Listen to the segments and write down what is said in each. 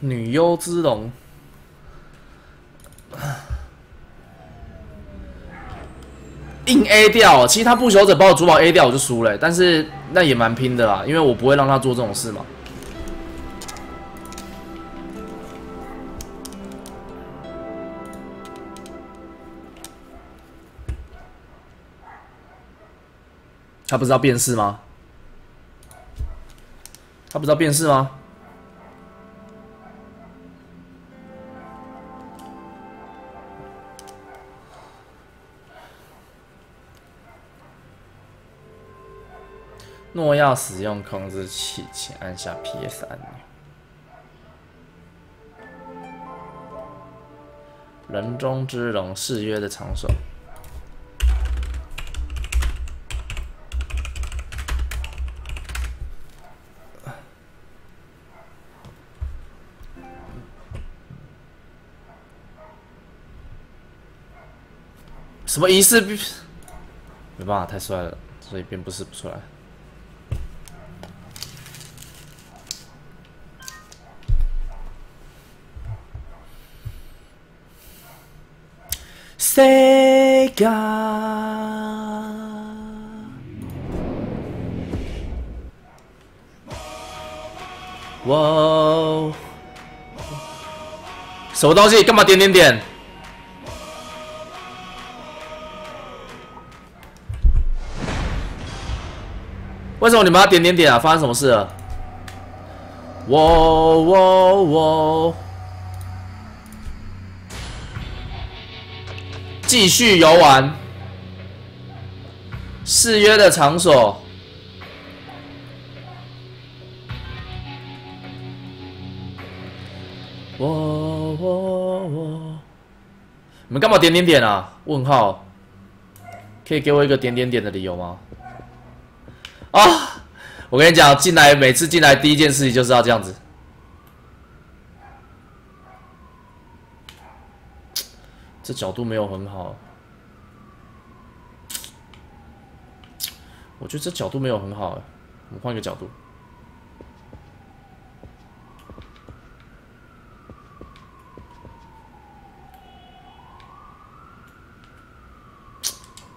女优之龙，硬 A 掉。其实他不朽者把我主宝 A 掉，我就输了。但是那也蛮拼的啦，因为我不会让他做这种事嘛。他不知道变式吗？他不知道变式吗？若要使用控制器，请按下 PS 按钮。人中之龙誓约的场所。什么仪式？没办法，太帅了，所以变不是不出来。Sega，哇！什么东西？干嘛点点点？为什么你们要点点点啊？发生什么事了？哇哇哇！继续游玩，誓约的场所。哇哇哇！你们干嘛点点点啊？问号？可以给我一个点点点的理由吗？啊！我跟你讲，进来每次进来第一件事情就是要这样子。这角度没有很好，我觉得这角度没有很好，我们换一个角度。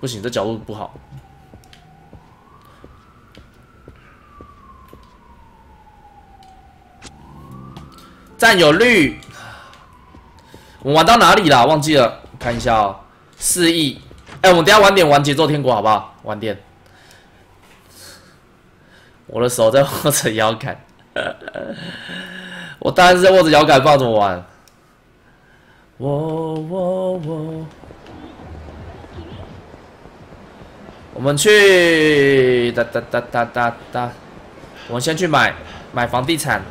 不行，这角度不好。占有率，我玩到哪里了？忘记了，看一下哦。四亿，哎，我们等下晚点玩节奏天国好不好？晚点。我的手在握着摇杆，我当然是在握着摇杆，不知道怎么玩。我我我，我们去哒哒哒哒哒哒，我们先去买买房地产。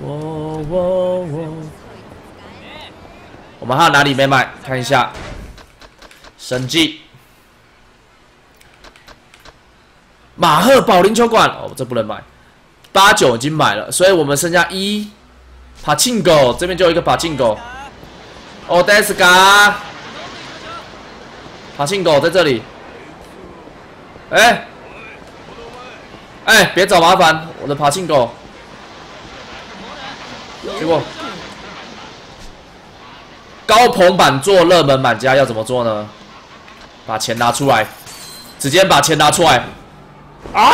我我我，我们还有哪里没买？看一下，神迹，马赫保龄球馆。哦，这不能买，八九已经买了，所以我们剩下一，帕庆狗这边就有一个帕庆狗，哦，戴斯嘎，帕庆狗在这里，哎，哎，别找麻烦，我的帕庆狗。结果，高朋版做热门买家要怎么做呢？把钱拿出来，直接把钱拿出来，啊！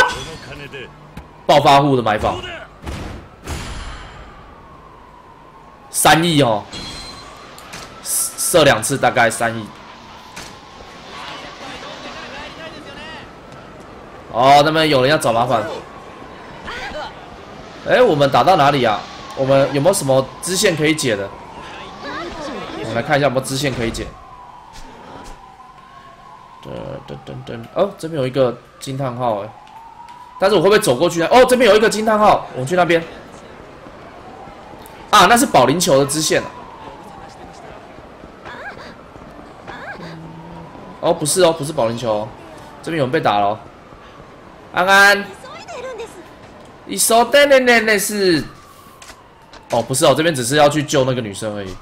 暴发户的买法，三亿哦，射两次大概三亿。哦，那边有人要找麻烦。哎，我们打到哪里啊？我们有没有什么支线可以解的？来看一下有没有支线可以捡。噔噔噔噔，哦，这边有一个惊叹号哎，但是我会不会走过去呢？哦，这边有一个惊叹号，我去那边。啊，那是保龄球的支线。哦，不是哦，不是保龄球，这边有人被打了。安安，你说的那那那是？哦，不是哦，这边只是要去救那个女生而已。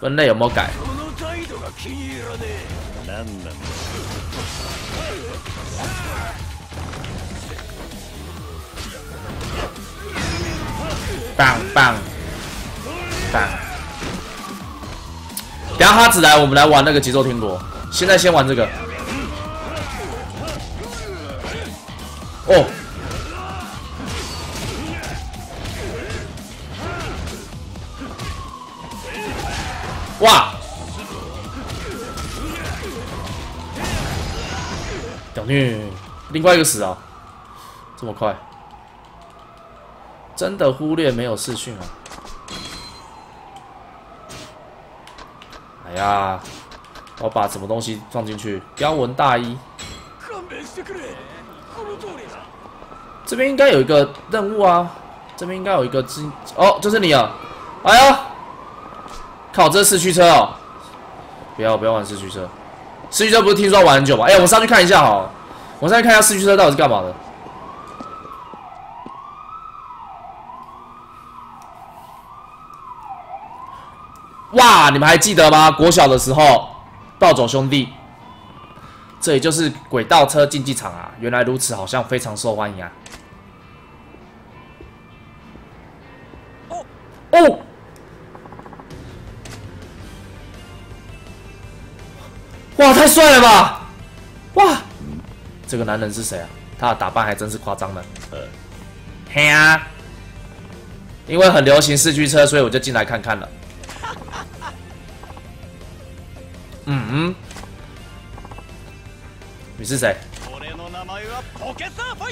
分类有没有改？棒棒棒！等下哈子来，我们来玩那个节奏天国。现在先玩这个。哦，哇！屌虐！另外一个死啊！这么快？真的忽略没有视讯啊！哎呀，我把什么东西放进去？标文大衣。这边应该有一个任务啊！这边应该有一个金哦，就是你啊！哎呀！靠，这是四驱车哦！不要不要玩四驱车，四驱车不是听说玩很久吗？哎，我们上去看一下哈，我上去看一下四驱车到底是干嘛的。哇，你们还记得吗？国小的时候，暴走兄弟，这里就是轨道车竞技场啊！原来如此，好像非常受欢迎啊！哦哦。哇，太帅了吧！哇，这个男人是谁啊？他的打扮还真是夸张呢。呃，嘿啊，因为很流行四驱车，所以我就进来看看了。嗯嗯，你是谁？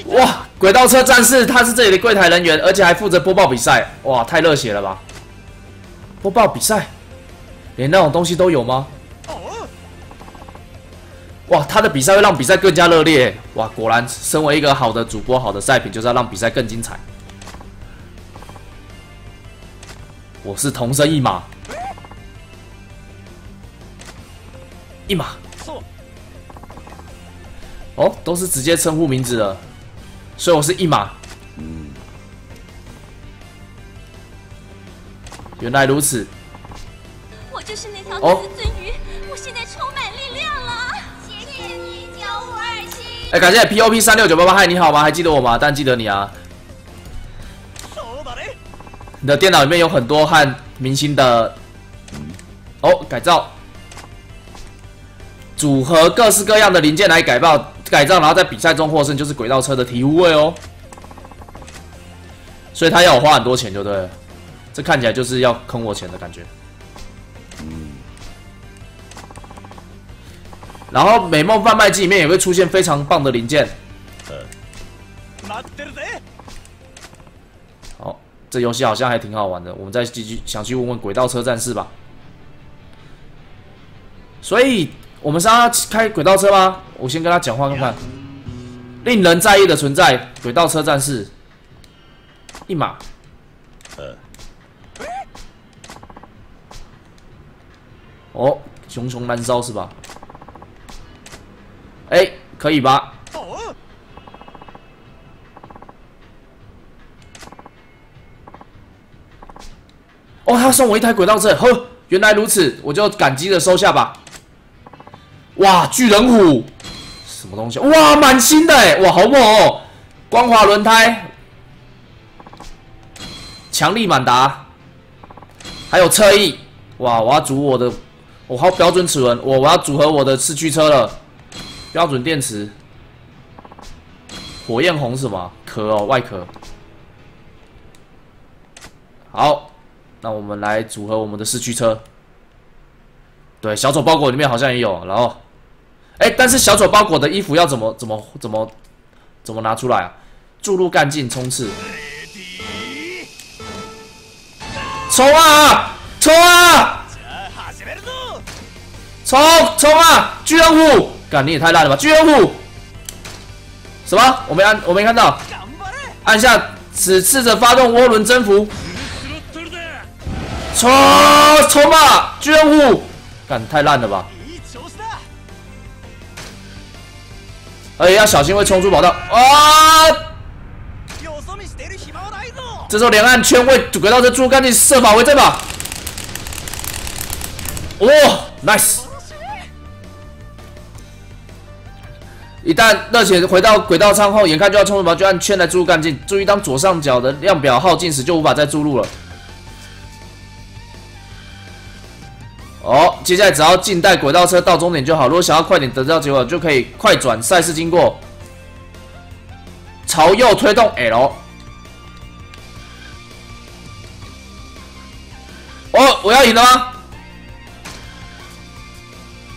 哇，轨道车战士，他是这里的柜台人员，而且还负责播报比赛。哇，太热血了吧！播报比赛，连那种东西都有吗？哇，他的比赛会让比赛更加热烈！哇，果然，身为一个好的主播，好的赛品就是要让比赛更精彩。我是同生一马，一马。哦，都是直接称呼名字的，所以我是一马。嗯，原来如此。我就是那条哦。哎，感谢 POP 三六九八八，嗨，你好吗？还记得我吗？但记得你啊。你的电脑里面有很多和明星的哦改造，组合各式各样的零件来改造改造，然后在比赛中获胜，就是轨道车的体物位哦。所以他要我花很多钱，就对了，这看起来就是要坑我钱的感觉。然后美梦贩卖机里面也会出现非常棒的零件。呃好，这游戏好像还挺好玩的，我们再继续想去问问轨道车战士吧。所以我们是要开轨道车吗？我先跟他讲话看看。令人在意的存在，轨道车战士，一马。呃。哦，熊熊燃烧是吧？哎，可以吧？哦，他送我一台轨道车，呵，原来如此，我就感激的收下吧。哇，巨人虎，什么东西？哇，满新的哎，哇，好猛哦！光滑轮胎，强力满达，还有侧翼，哇，我要组我的，我好标准齿轮，我我要组合我的四驱车了。标准电池，火焰红什么壳哦，外壳。好，那我们来组合我们的四驱车。对，小丑包裹里面好像也有。然后，哎，但是小丑包裹的衣服要怎么怎么怎么怎么拿出来啊？注入干劲，冲刺，冲啊，冲啊，冲冲啊，巨人虎！干你也太烂了吧！巨人虎，什么？我没按，我没看到。按下此次的发动涡轮征服，冲冲吧！巨人虎，干太烂了吧！哎，要小心会冲出跑道啊！这时候两岸圈位轨道车注赶紧设法为阵吧！哇，nice！一旦热血回到轨道舱后，眼看就要冲入，就按圈来注入干劲。注意，当左上角的量表耗尽时，就无法再注入了。哦，接下来只要静待轨道车到终点就好。如果想要快点得到结果，就可以快转赛事经过，朝右推动 L。哦，我要赢了吗？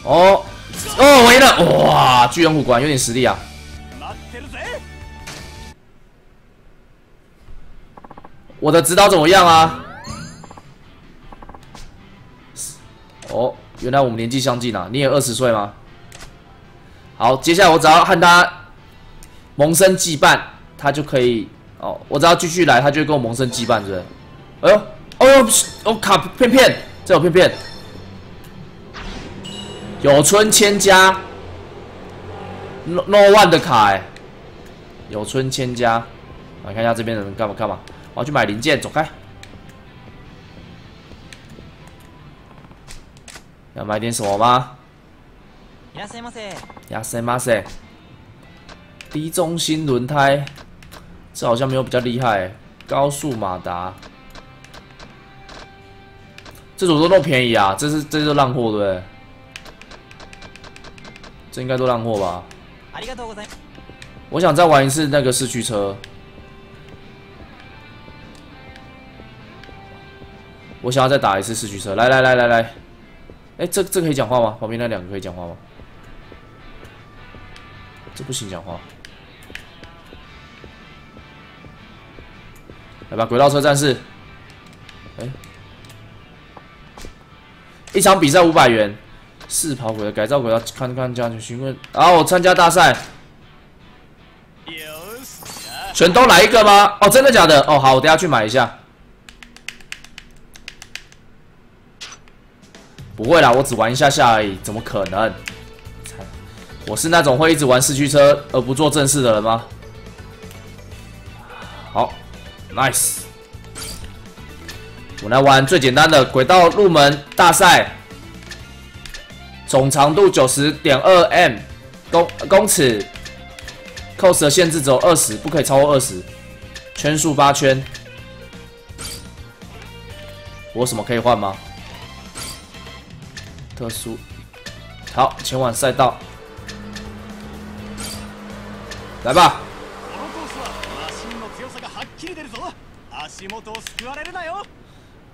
哦，哦，我赢了！哇，巨人虎果然有点实力啊！我的指导怎么样啊？哦，原来我们年纪相近啊！你也二十岁吗？好，接下来我只要和他萌生羁绊，他就可以哦。我只要继续来，他就会跟我萌生羁绊，是不是？哎呦，哎呦，哦卡片片，这有片片，有村千家，no no one 的卡哎，有村千家，来看一下这边的人干嘛干嘛？我要去买零件，走开。要买点什么吗？亚塞马塞，亚塞马塞，低中心轮胎，这好像没有比较厉害。高速马达，这组都那么便宜啊？这是这是烂货对不对？这应该都烂货吧？我想再玩一次那个四驱车。我想要再打一次四驱车，来来来来来。哎，这这可以讲话吗？旁边那两个可以讲话吗？这不行讲话。来吧，轨道车战士。哎，一场比赛五百元，试跑轨的改造轨道，看看家去询问。啊，我参加大赛，全都来一个吗？哦，真的假的？哦，好，我等下去买一下。不会啦，我只玩一下下而已，怎么可能？我是那种会一直玩四驱车而不做正事的人吗？好，nice。我来玩最简单的轨道入门大赛，总长度九十点二 m 公公尺，cos 的限制只有二十，不可以超过二十，圈数八圈。我什么可以换吗？特殊，好，前往赛道，来吧。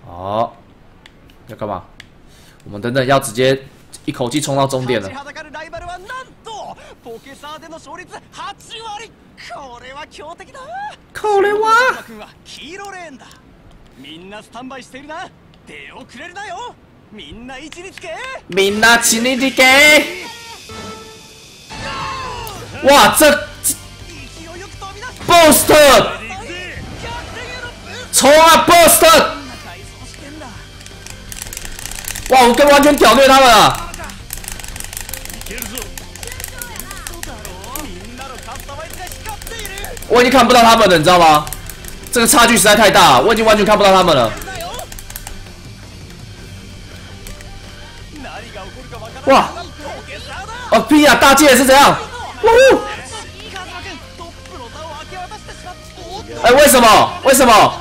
好，要干嘛？我们等等要直接一口气冲到终点了。これは。みんな位置につけみんな位につけ哇这 boost 冲啊 boost 哇我跟完全屌虐他们啊 我已经看不到他们了你知道吗这个差距实在太大我已经完全看不到他们了哇！哦，屁呀！大剑是怎样？呜！哎，为什么？为什么？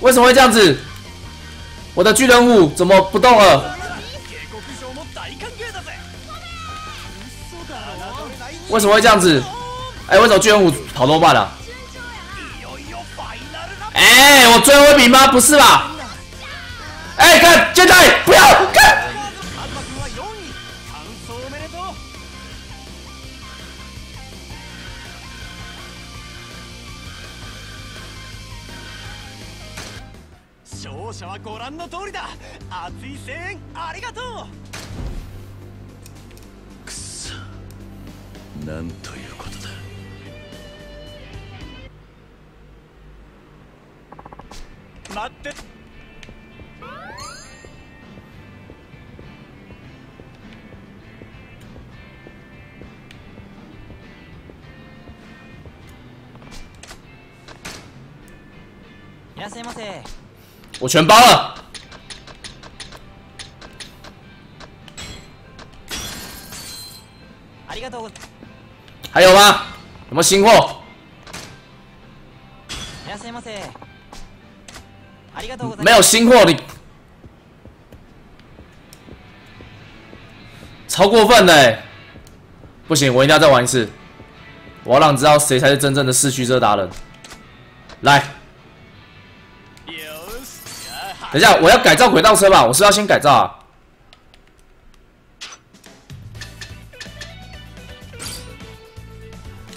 为什么会这样子？我的巨人五怎么不动了？为什么会这样子？哎，欸为什么巨人五跑多慢了？哎，欸我最后一名吗？不是吧？哎，欸看，现在不要看。勝者はご覧の通りだ熱い声援ありがとうくそなんということだ待っていらっしゃいませ我全包了。 还有吗？有没有新货？ 没有新货，你超过分嘞！不行，我一定要再玩一次。我要让你知道谁才是真正的四驱车达人。来，等一下，我要改造轨道车吧？我是要先改造啊。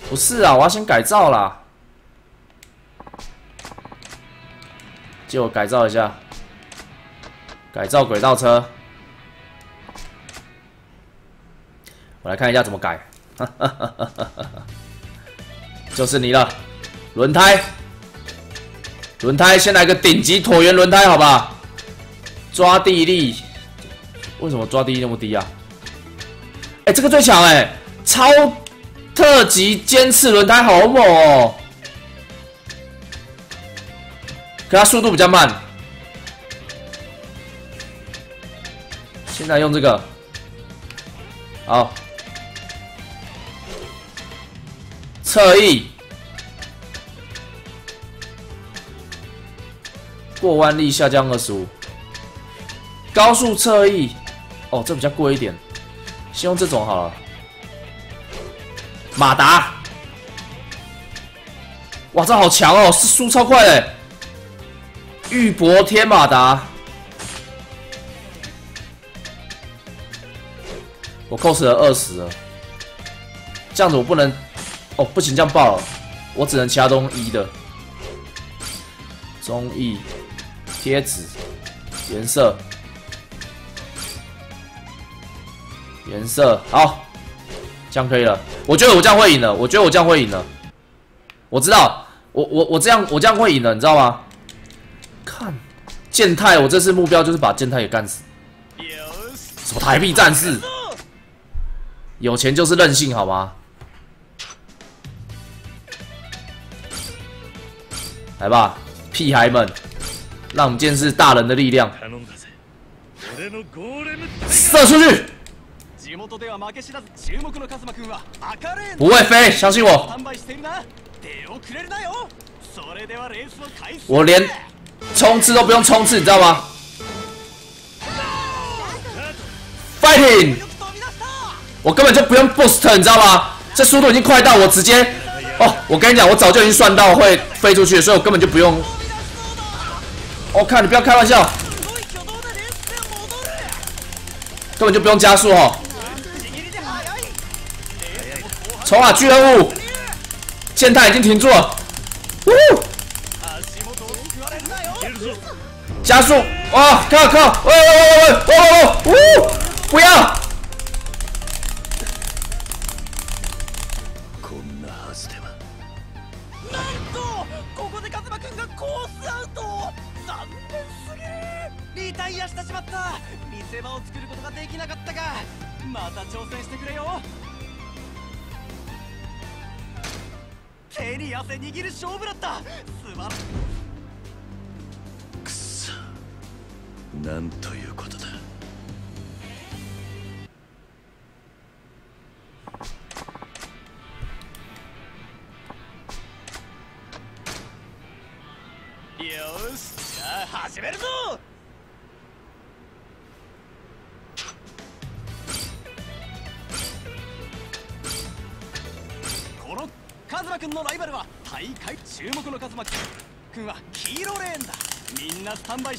不是啊，我要先改造啦。借我改造一下，改造轨道车。我来看一下怎么改，就是你了。轮胎，轮胎先来个顶级椭圆轮胎，好吧？抓地力，为什么抓地力那么低啊？哎，这个最强哎，超。特级尖刺轮胎好猛哦，可它速度比较慢。现在用这个，好，侧翼。过弯力下降二十五，高速侧翼，哦，这比较贵一点，先用这种好了。马达，哇，这好强哦，是速超快的。玉帛天马达，我 cos 了二十了，这样子我不能，哦，不行，这样爆了，我只能其他都用一的。中意贴纸颜色，颜色好。这样可以了，我觉得我这样会赢了。我觉得我这样会赢了。我知道，我我我这样我这样会赢了，你知道吗？看，健太，我这次目标就是把健太给干死。什么台币战士？有钱就是任性，好吗？来吧，屁孩们，让我们见识大人的力量。射出去！不会飞，相信我。我连冲刺都不用冲刺，你知道吗？Fighting！我根本就不用 boost，你知道吗？这速度已经快到我直接……哦，我跟你讲，我早就已经算到会飞出去，所以我根本就不用。我看你不要开玩笑，根本就不用加速哦。冲啊！巨人物，健太已经停住了，呜！加速！哇！靠靠！喂喂喂喂！喂喂喂！呜！不要！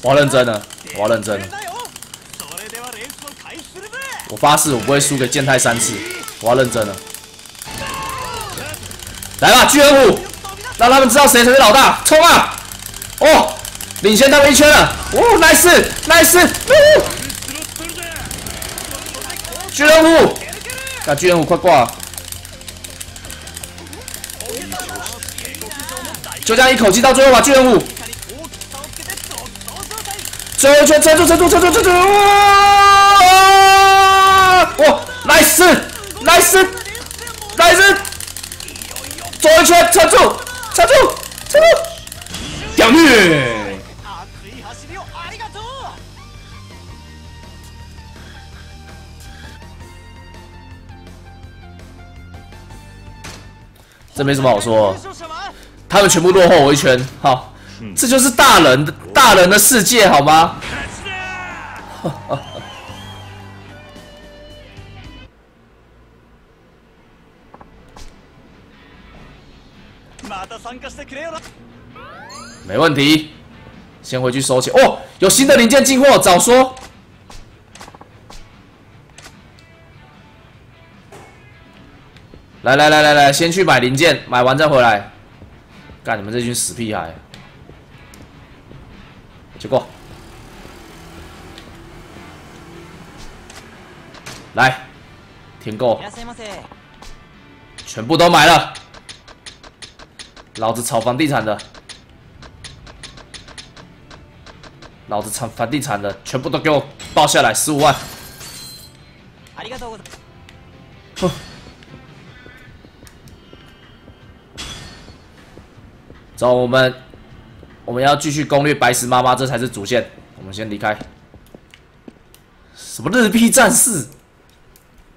なスタンバイして我认真了我认真了それではレースを開始するぜ我发誓我不会输给健太三次我要认真了来吧巨人虎让他们知道谁才是老大冲啊哦领先他们一圈了哦 nice nice 巨人虎那巨人虎快挂了就这样一口气到最后吧，巨人五， 最后一圈撑住，撑住，撑住，撑住！哇，nice，nice，nice，最后一圈撑住，撑住，撑住，屌虐！这没什么好说，他们全部落后我一圈，好，这就是大人的大人的世界，好吗？没问题，先回去收钱。哦，有新的零件进货，早说。来来来来来，先去买零件，买完再回来。干你们这群死屁孩！结果，来，填购，全部都买了。老子炒房地产的，老子炒房地产的，全部都给我报下来，十五万。哼。走，我们我们要继续攻略白石妈妈，这才是主线。我们先离开。什么日币战士？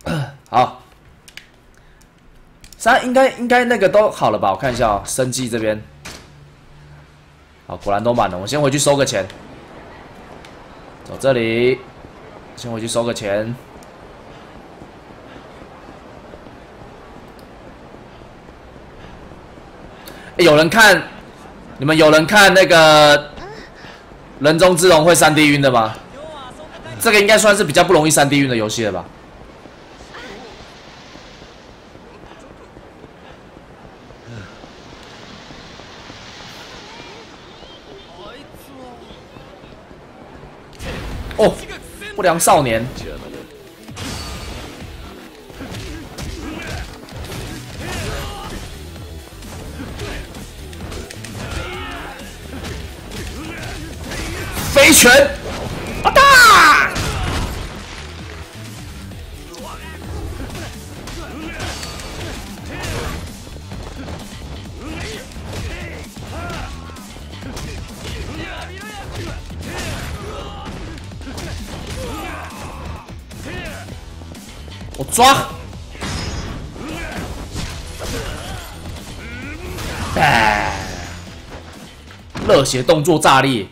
好，三应该应该那个都好了吧？我看一下哦，生计这边。好，果然都满了。我先回去收个钱。走这里，先回去收个钱。有人看？你们有人看那个人中之龙会三 D 晕的吗？这个应该算是比较不容易三 D 晕的游戏了吧？哦，不良少年。飞拳，啊大！我抓！哎，热血动作炸裂！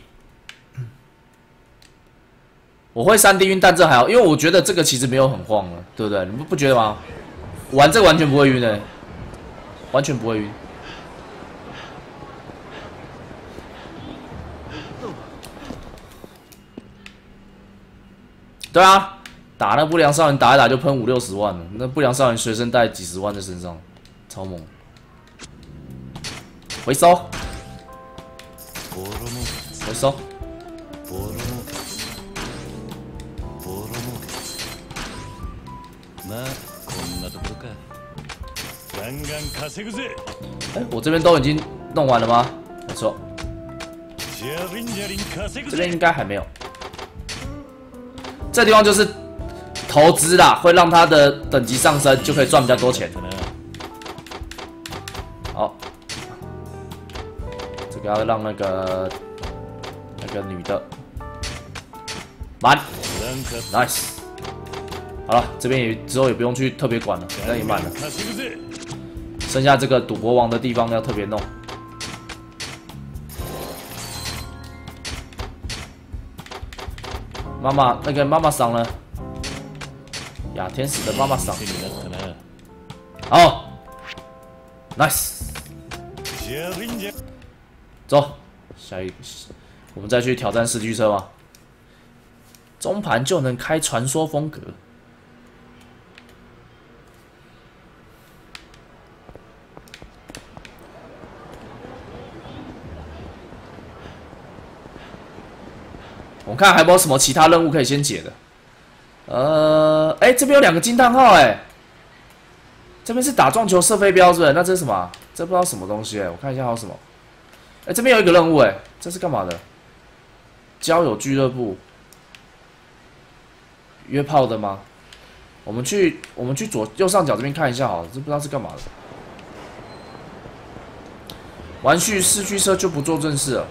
我会三 D 晕，但这还好，因为我觉得这个其实没有很晃了，对不对？你不不觉得吗？玩这个完全不会晕的，完全不会晕。对啊，打那不良少年打一打就喷五六十万了，那不良少年随身带几十万在身上，超猛。回收，回收。哎，我这边都已经弄完了吗？没错，这边应该还没有。这地方就是投资啦，会让他的等级上升，就可以赚比较多钱。好，这个要让那个那个女的满，nice。好了，这边也之后也不用去特别管了，反正也满了。剩下这个赌博王的地方要特别弄。妈妈，那个妈妈桑呢？雅天使的妈妈桑。好，nice。走，下一，我们再去挑战四驱车吧。中盘就能开传说风格。我看还有没有什么其他任务可以先解的。呃，哎，这边有两个惊叹号，哎，这边是打撞球射飞镖，是不是？那这是什么？这不知道什么东西，哎，我看一下还有什么。哎，这边有一个任务，哎，这是干嘛的？交友俱乐部，约炮的吗？我们去，我们去左右上角这边看一下，好了，这不知道是干嘛的。玩具四驱车就不做正事了，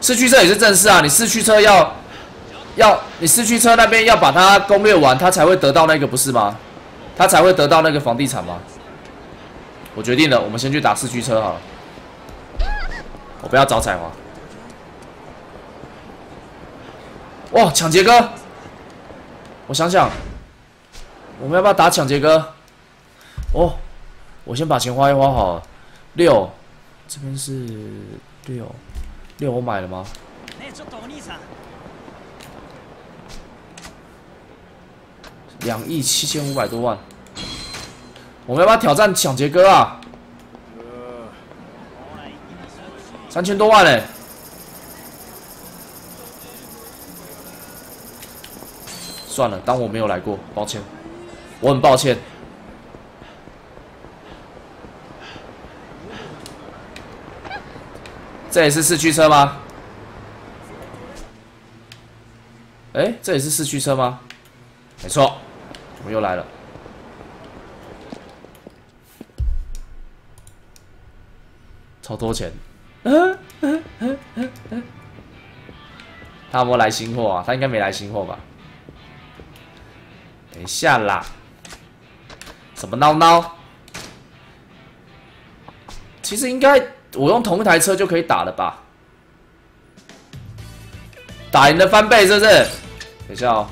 四驱车也是正事啊，你四驱车要。要你四驱车那边要把它攻略完，他才会得到那个不是吗？他才会得到那个房地产吗？我决定了，我们先去打四驱车好了。我不要找彩华。哇，抢劫哥！我想想，我们要不要打抢劫哥？哦，我先把钱花一花好了。六，这边是六，六我买了吗？两亿七千五百多万，我们要不要挑战抢劫哥啊？三千多万嘞！算了，当我没有来过，抱歉，我很抱歉。这也是四驱车吗？哎，这也是四驱车吗？没错。我又来了，超多钱！他有没来新货啊？他应该没来新货吧？等一下啦！什么孬孬？其实应该我用同一台车就可以打了吧？打赢的翻倍是不是？等一下哦，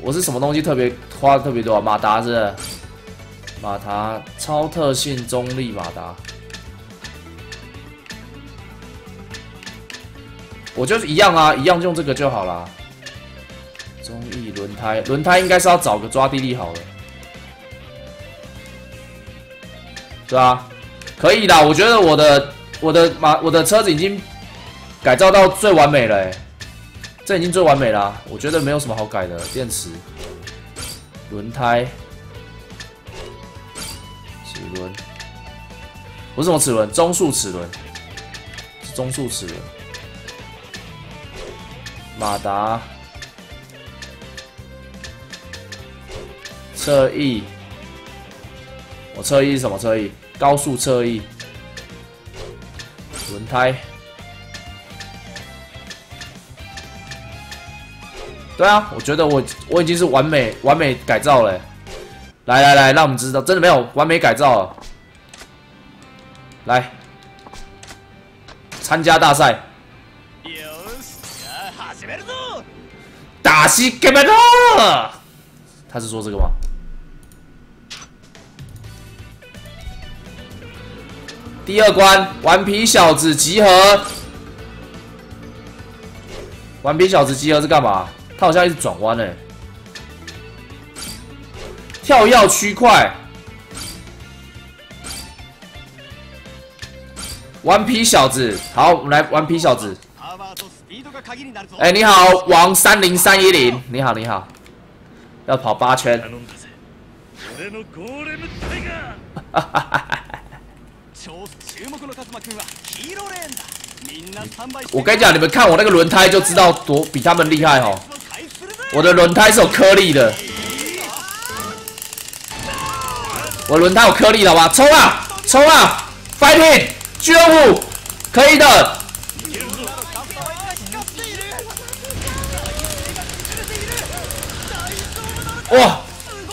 我是什么东西特别？花的特别多，马达是马达超特性中立马达，我就是一样啊，一样用这个就好了。中立轮胎，轮胎应该是要找个抓地力好的，对啊，可以的，我觉得我的我的马我的车子已经改造到最完美了，这已经最完美了，我觉得没有什么好改的，电池。轮胎，齿轮，不是什么齿轮，中速齿轮，中速齿轮，马达，侧翼，我侧翼是什么？侧翼？高速侧翼，轮胎。对啊，我觉得我我已经是完美完美改造了。来来来，让我们知道，真的没有完美改造了。来，参加大赛。打西格麦特，他是说这个吗？第二关，顽皮小子集合。顽皮小子集合是干嘛？他好像一直转弯呢，跳跃区块，顽皮小子，好，我们来顽皮小子。哎，你好，王三零三一零，你好，你好，要跑八圈。哈哈哈哈哈！我跟你讲，你们看我那个轮胎就知道多比他们厉害哦。我的轮胎是有颗粒的，我轮胎有颗粒的吧？冲啊，冲啊，fighting，巨人五，可以的。哇，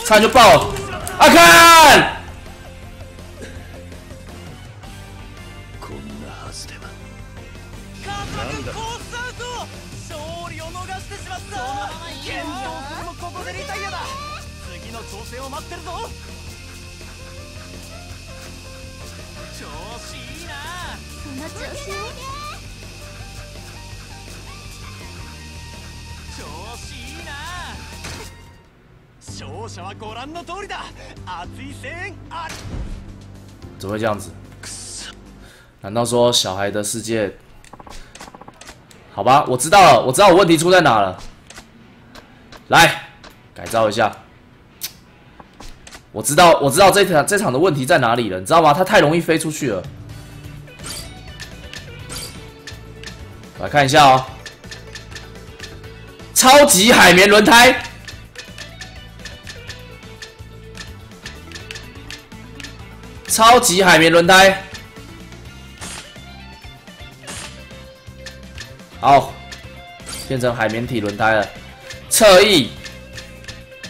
差点就爆了，阿看。怎么会这样子？难道说小孩的世界？好吧，我知道了，我知道我问题出在哪了。来，改造一下。我知道，我知道这场这场的问题在哪里了，你知道吗？它太容易飞出去了。来看一下哦，超级海绵轮胎，超级海绵轮胎，好，变成海绵体轮胎了。侧翼，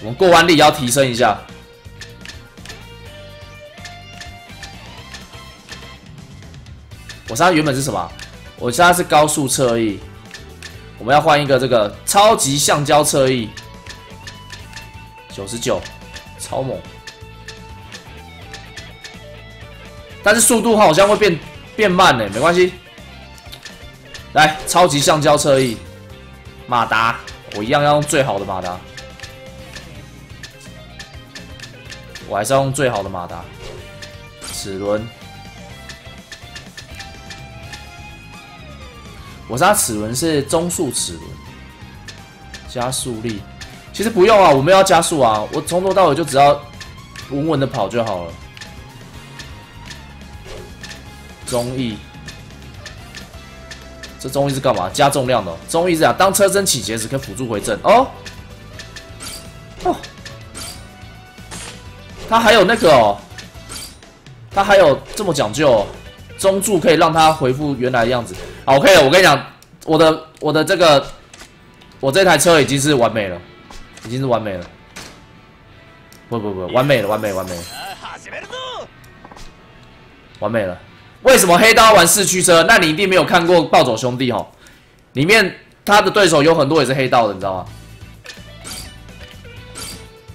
我们过弯力要提升一下。我上原本是什么？我现在是高速侧翼。我们要换一个这个超级橡胶侧翼，九十九，超猛。但是速度好像会变变慢呢，没关系。来，超级橡胶侧翼，马达，我一样要用最好的马达。我还是要用最好的马达，齿轮。我杀齿轮是中速齿轮，加速力。其实不用啊，我们要加速啊，我从头到尾就只要稳稳的跑就好了。中翼，这中翼是干嘛？加重量的。中翼是啊，当车身起节时可以辅助回正。哦，哦。它还有那个哦，它还有这么讲究，中柱可以让它恢复原来的样子。好，OK 了。我跟你讲，我的我的这个，我这台车已经是完美了，已经是完美了。不不不，完美了，完美完美，完美了。为什么黑刀玩四驱车？那你一定没有看过《暴走兄弟》哈，里面他的对手有很多也是黑道的，你知道吗？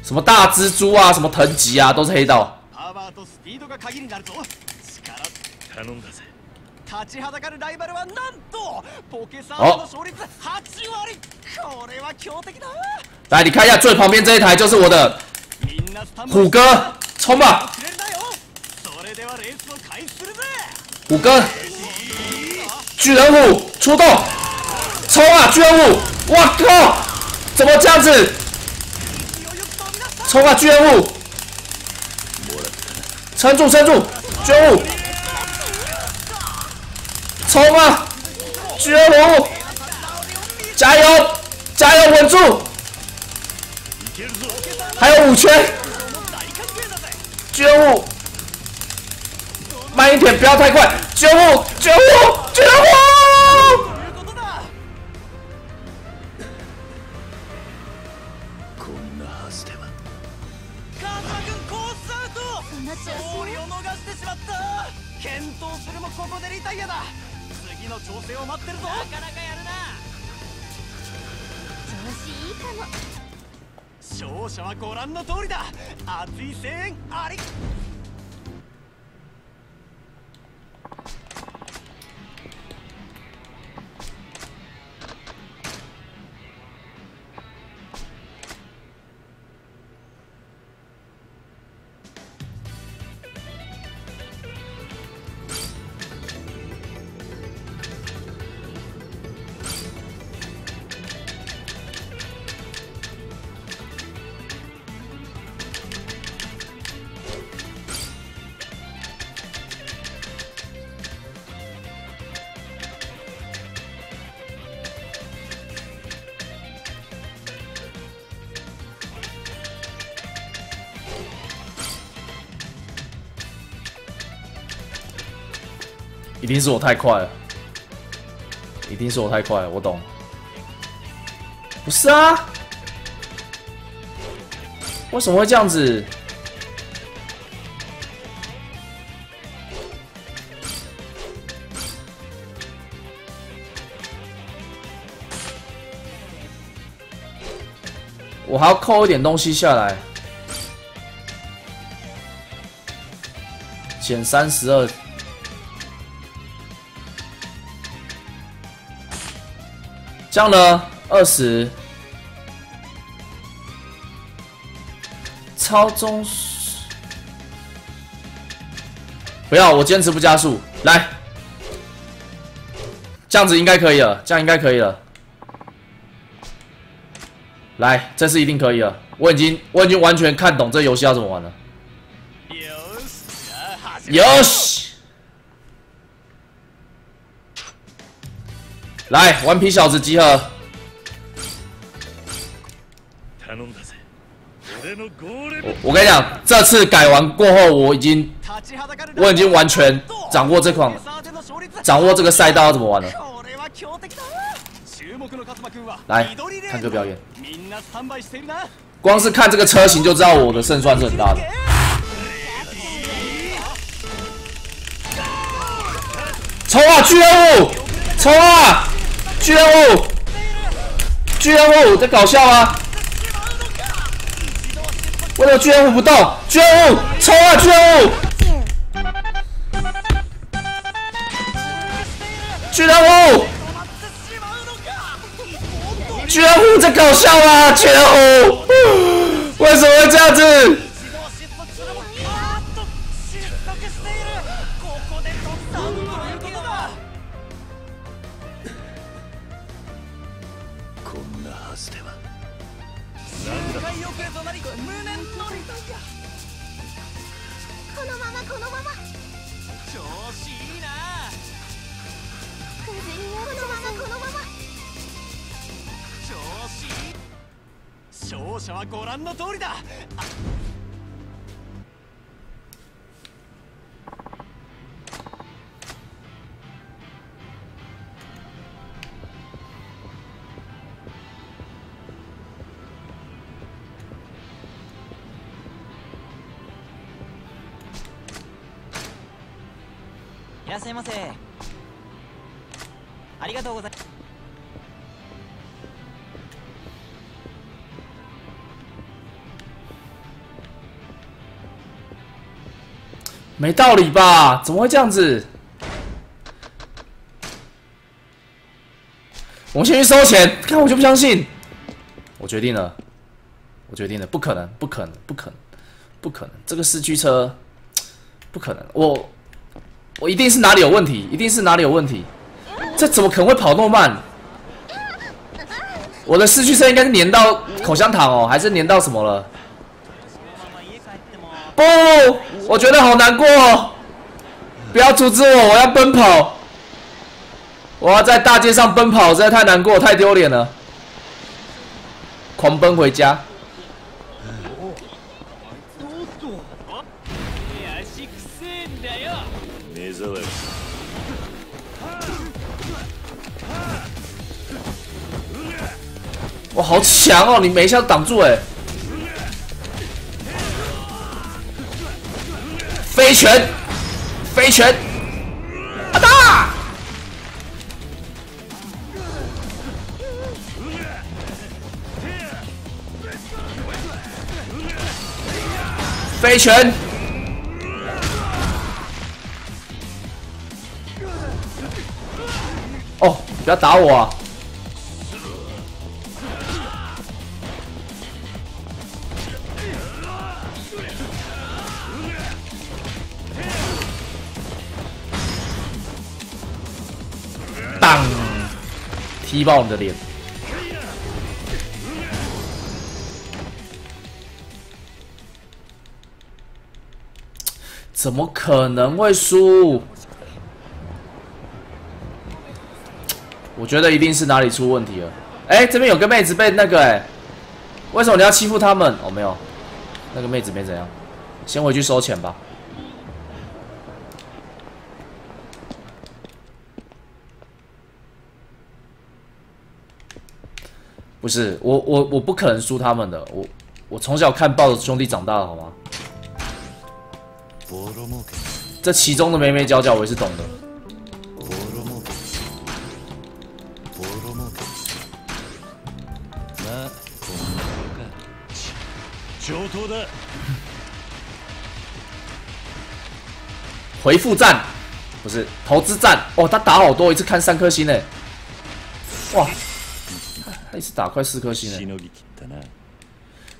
什么大蜘蛛啊，什么藤吉啊，都是黑道。好，来，你看一下最旁边这一台就是我的虎哥，冲吧！虎哥，巨人虎出动，冲啊！巨人虎，我靠，怎么这样子？冲啊！巨人物，撑住，撑住！巨人物，冲啊！巨人物，加油，加油，稳住！还有五圈，巨人物，慢一点，不要太快！巨人物，巨人物，巨人物！覧の通りだ。熱い声援あり。一定是我太快了，一定是我太快了，我懂。不是啊，为什么会这样子？我还要扣一点东西下来，减三十二。这样呢？二十，超中，不要，我坚持不加速。来，这样子应该可以了，这样应该可以了。来，这次一定可以了。我已经，我已经完全看懂这游戏要怎么玩了。有戏。来，顽皮小子集合！我我跟你讲，这次改完过后，我已经我已经完全掌握这款，掌握这个赛道要怎么玩了。来看个表演，光是看这个车型就知道我的胜算是很大的。冲啊！巨人物，冲啊！巨人物，巨人物在搞笑吗？为什么巨人物不动？巨人物，冲啊！巨人物，巨人物，巨人物在搞笑吗？巨人物，为什么会这样子？ゃいませありがとうございます没道理吧？怎么会这样子？我们先去收钱，看我就不相信。我决定了，我决定了，不可能，不可能，不可能，不可能！这个四驱车不可能，我 我一定是哪里有问题，一定是哪里有问题。这怎么可能会跑那么慢？我的四驱车应该是粘到口香糖哦，还是粘到什么了？不，我觉得好难过。不要阻止我，我要奔跑。我要在大街上奔跑，实在太难过，太丢脸了。狂奔回家。哇，好强哦！你每一下挡住哎。飞拳，飞拳，啊大！飞拳，哦，不要打我！踢爆你的脸！怎么可能会输？我觉得一定是哪里出问题了。哎，这边有个妹子被那个哎，为什么你要欺负他们？哦，没有，那个妹子没怎样，先回去收钱吧。不是我我我不可能输他们的，我我从小看豹子兄弟长大的好吗？这其中的眉眉角角我也是懂的。回复战不是投资战哦，他打好多，一次看三颗星呢，哇！一次打快四颗星了。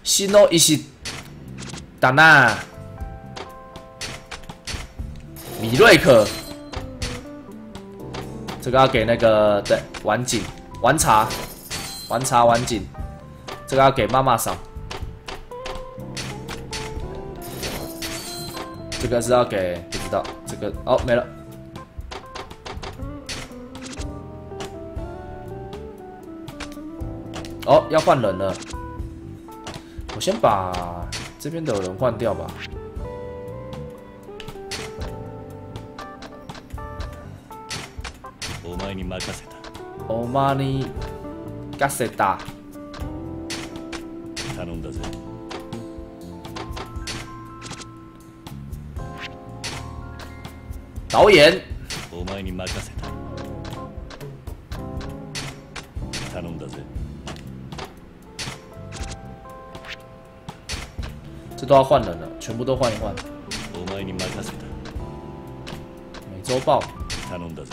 西诺伊西达纳米瑞克，这个要给那个对晚景。晚茶。晚茶晚景，这个要给妈妈桑，这个是要给不知道。这个哦没了。哦，要换人了。我先把这边的人换掉吧。お前に任せた。お前に任せた。頼んだぜ。导演。 お前に任せた 这都要换人了，全部都换一换。お前に任せた美洲豹，頼んだぜ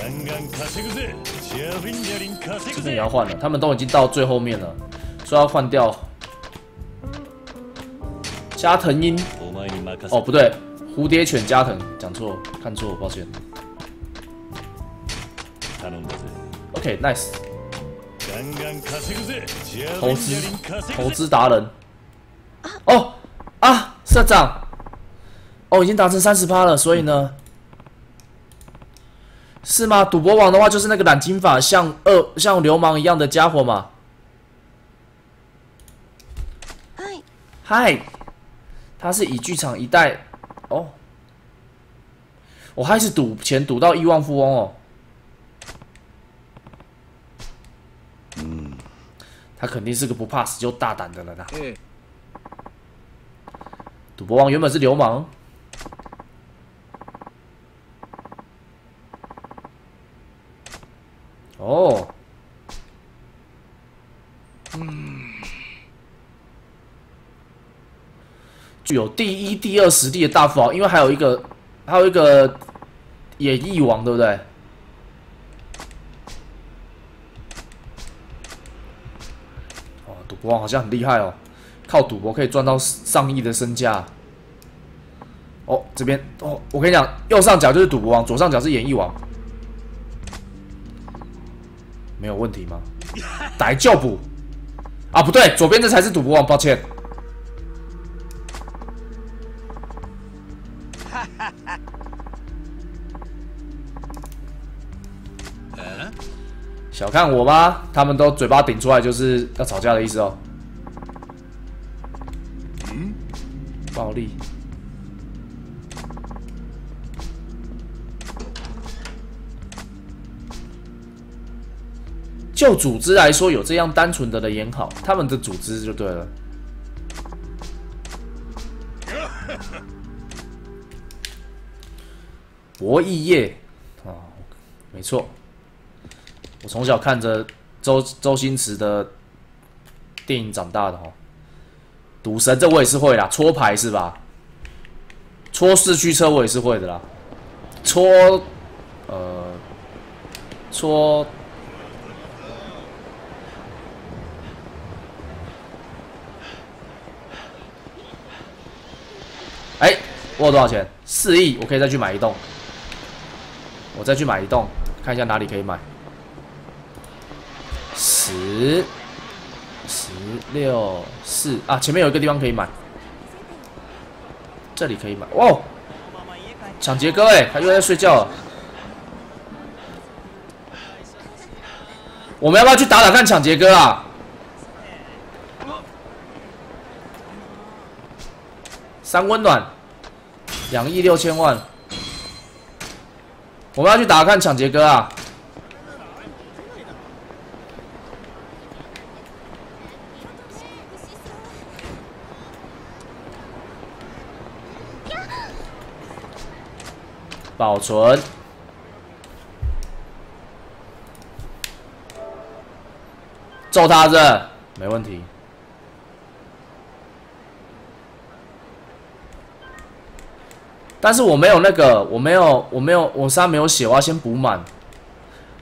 ガンガン稼ぐぜシェアフィンジャリン稼这边也ぐぜ要换了，他们都已经到最后面了，说要换掉加藤鹰。お前に任せ哦，た不对，蝴蝶犬加藤，讲错，看错，抱歉。頼んだぜ OK，nice，、ガ 投資ィンジャリン稼投ぐぜ资达人。哦啊，社长，哦，已经达成三十趴了，所以呢，是吗？赌博王的话就是那个染金发像恶像流氓一样的家伙嘛。はい嗨，他是以剧场一代哦，我还是赌钱赌到亿万富翁哦。 他肯定是个不怕死就大胆的人啦。ええ赌博王原本是流氓，哦，具有第一、第二实力的大富豪，因为还有一个，还有一个演艺王，对不对？哦，赌博王好像很厉害哦，靠赌博可以赚到上亿的身价。哦，这边哦，我跟你讲，右上角就是赌博王，左上角是演艺王，没有问题吗？逮就捕啊，不对，左边这才是赌博王，抱歉。看我吧，他们都嘴巴顶出来就是要吵架的意思哦。嗯暴力。就组织来说，有这样单纯的的演好，他们的组织就对了。博弈业啊，没错，我从小看着周周星驰的电影长大的哈。赌神这我也是会啦，搓牌是吧？搓四驱车我也是会的啦，搓呃搓哎，我有多少钱？四亿，我可以再去买一栋。我再去买一栋，看一下哪里可以买。十、十六、四啊，前面有一个地方可以买，这里可以买。哇，抢劫哥哎，他又在睡觉了。我们要不要去打打看抢劫哥啊？三温暖，两亿六千万。我们要去打打看抢劫哥啊！保存，揍他这没问题。但是我没有那个，我没有，我没有，我身上没有血，我要先补满。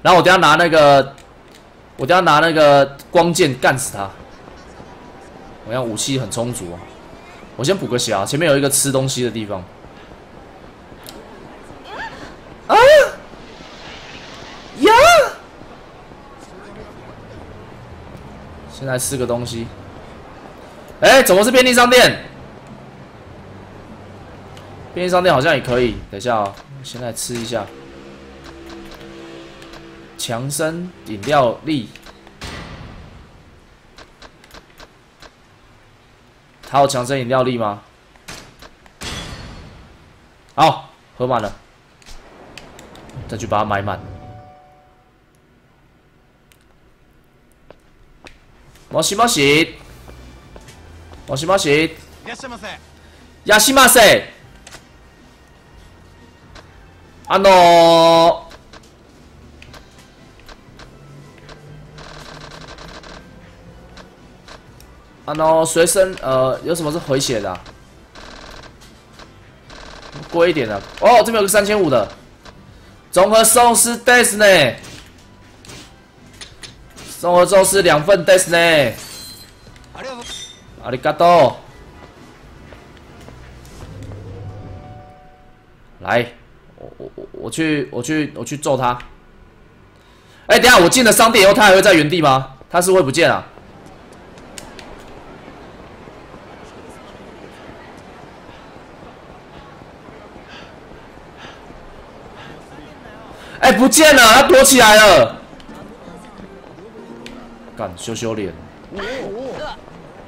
然后我等下拿那个，我等下拿那个光剑干死他。我要武器很充足啊，我先补个血啊，前面有一个吃东西的地方。啊！呀！现在吃个东西。哎，怎么是便利商店？便利商店好像也可以。等一下哦，现在吃一下。强生饮料粒。还有强生饮料粒吗？好，喝满了，再去把它买满。もしもし，もしもし。やしませ、やしませ。あの、あの随身呃，有什么是回血的？贵一点的，哦，这边有个三千五的，综合首饰，Disney。综合寿司两份 days 呢，阿里嘎多，来，我我我我去我去我去揍他。哎，等下我进了商店以后，他还会在原地吗？他是会不见啊？哎，不见了，他躲起来了。干，羞羞脸。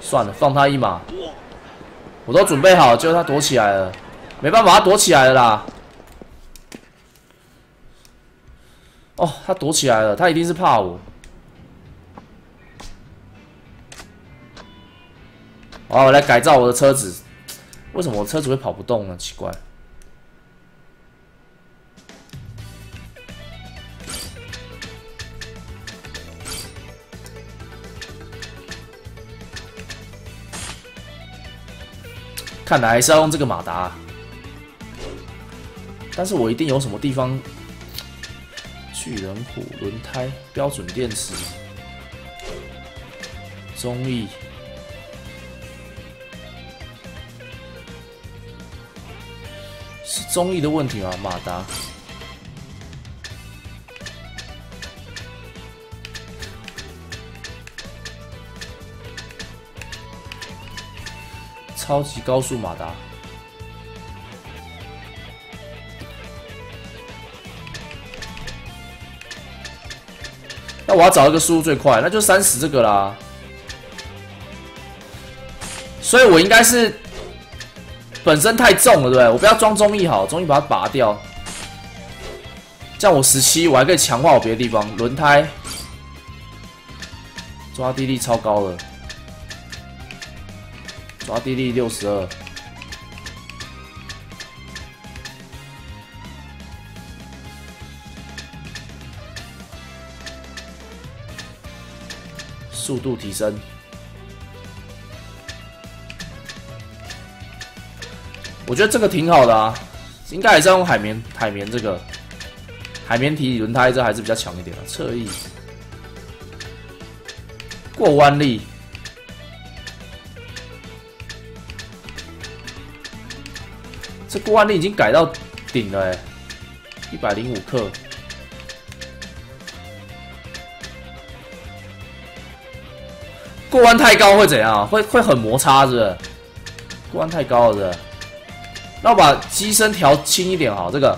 算了，放他一马。我都准备好，结果他躲起来了。没办法，他躲起来了啦。哦，他躲起来了，他一定是怕我。好，我来改造我的车子。为什么我车子会跑不动呢？奇怪。看来还是要用这个马达，但是我一定有什么地方，巨人虎轮胎标准电池，中意是中意的问题吗？马达。超级高速马达，那我要找一个速度最快，那就三十这个啦。所以我应该是本身太重了，对不对？我不要装中翼好，中翼把它拔掉，这样我十七，我还可以强化我别的地方。轮胎抓地力超高了。抓地力六十二，速度提升。我觉得这个挺好的啊，应该还是要用海绵海绵这个海绵体轮胎，这还是比较强一点的侧翼过弯力。这过弯力已经改到顶了哎，一百零五克。过弯太高会怎样？会会很摩擦，是不是？过弯太高了，是不是？那我把机身调轻一点好，这个。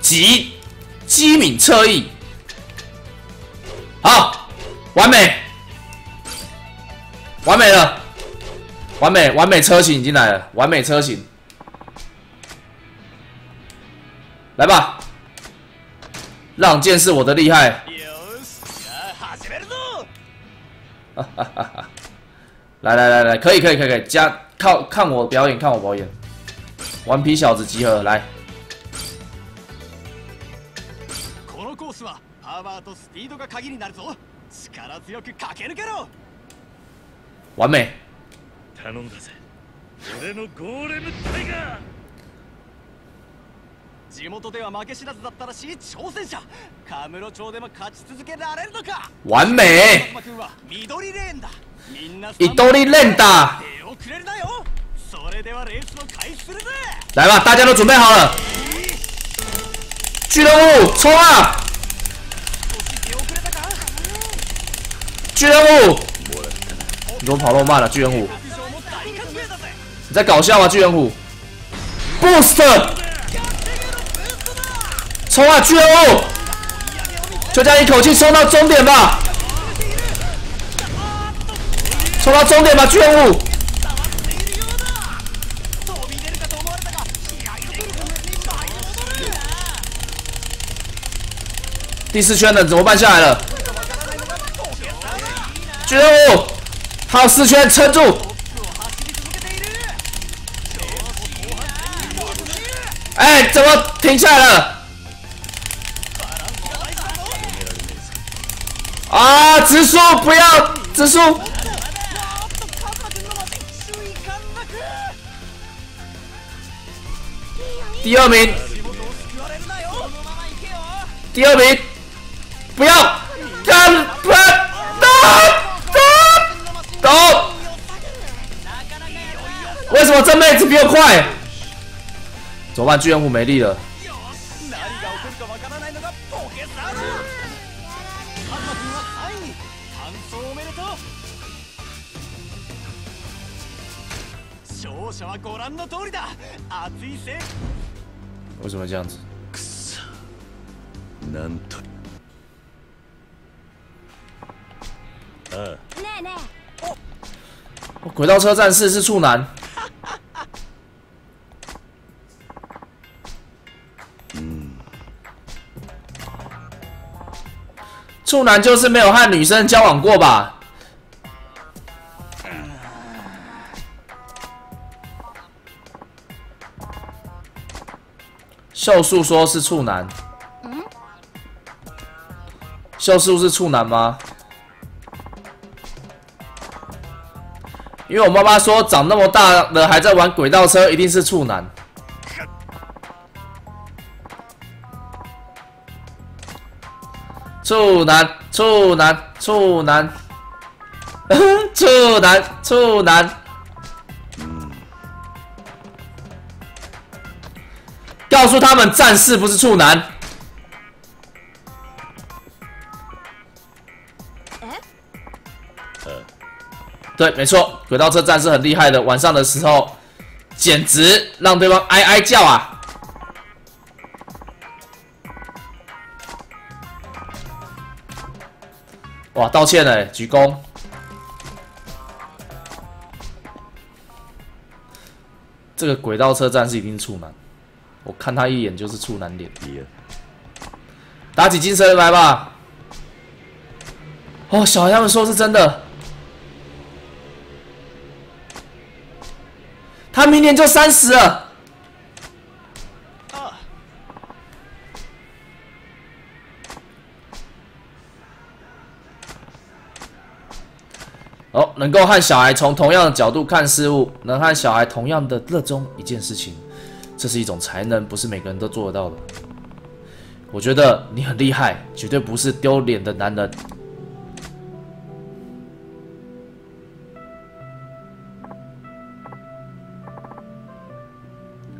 急，机敏侧翼，好，完美，完美了。完美完美车型已经来了，完美车型，来吧，让见识我的厉害！哈哈哈哈！来来来来，可以可以可以可以，加靠看我表演，看我表演，顽皮小子集合来！完美。頼んだぜ。俺のゴーレムタイガー。地元では負け知らずだったらしい挑戦者。カムロ町でも勝ち続けられるのか。完美緑レーンだ。みんな緑レーンだ手をくれるなよ。それではレースを開始するぜ。来吧大家都准备好了巨人物冲啊巨人物你怎么跑那么慢了巨人物你在搞笑吗，巨人虎？Boost，冲啊，巨人物！就这样一口气冲到终点吧，冲到终点吧，巨人物！第四圈的怎么办下来了？巨人物，还有四圈，撑住！哎，怎么停下来了？啊，直树不要直树。第二名，第二名，不要干不打打打！为什么这妹子比我快？怎么办？巨人虎没力了。为什么这样子？なんとあ哦轨道车战士是处男。 嗯处男就是没有和女生交往过吧？秀树说是处男。秀树是处男吗？因为我妈妈说长那么大了还在玩轨道车，一定是处男。处男，处男，处男，处男，处男。告诉他们，战士不是处男。对，没错，轨道车战士很厉害的。晚上的时候，简直让对方哀哀叫啊！哇，道歉了，鞠躬。这个轨道车站是一定是处男，我看他一眼就是处男脸。皮了打起精神来吧！哦，小孩他们说是真的，他明年就三十了。哦，能够和小孩从同样的角度看事物，能和小孩同样的热衷一件事情，这是一种才能，不是每个人都做得到的。我觉得你很厉害，绝对不是丢脸的男人。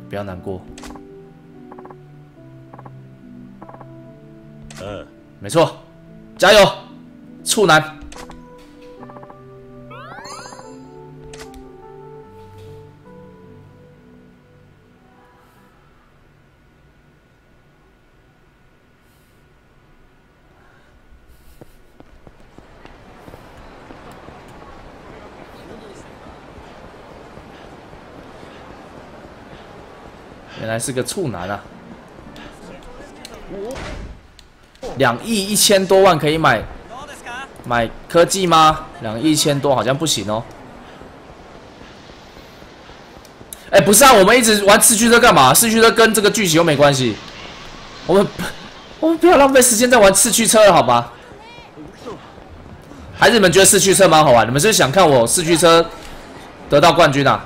不要难过，嗯没错，加油，处男。原来是个处男啊！两亿一千多万可以买买科技吗？两亿一千多好像不行哦。哎，不是啊，我们一直玩四驱车干嘛？四驱车跟这个剧情又没关系。我们我们不要浪费时间在玩四驱车了，好吗？还是你们觉得四驱车蛮好玩？你们是是想看我四驱车得到冠军啊？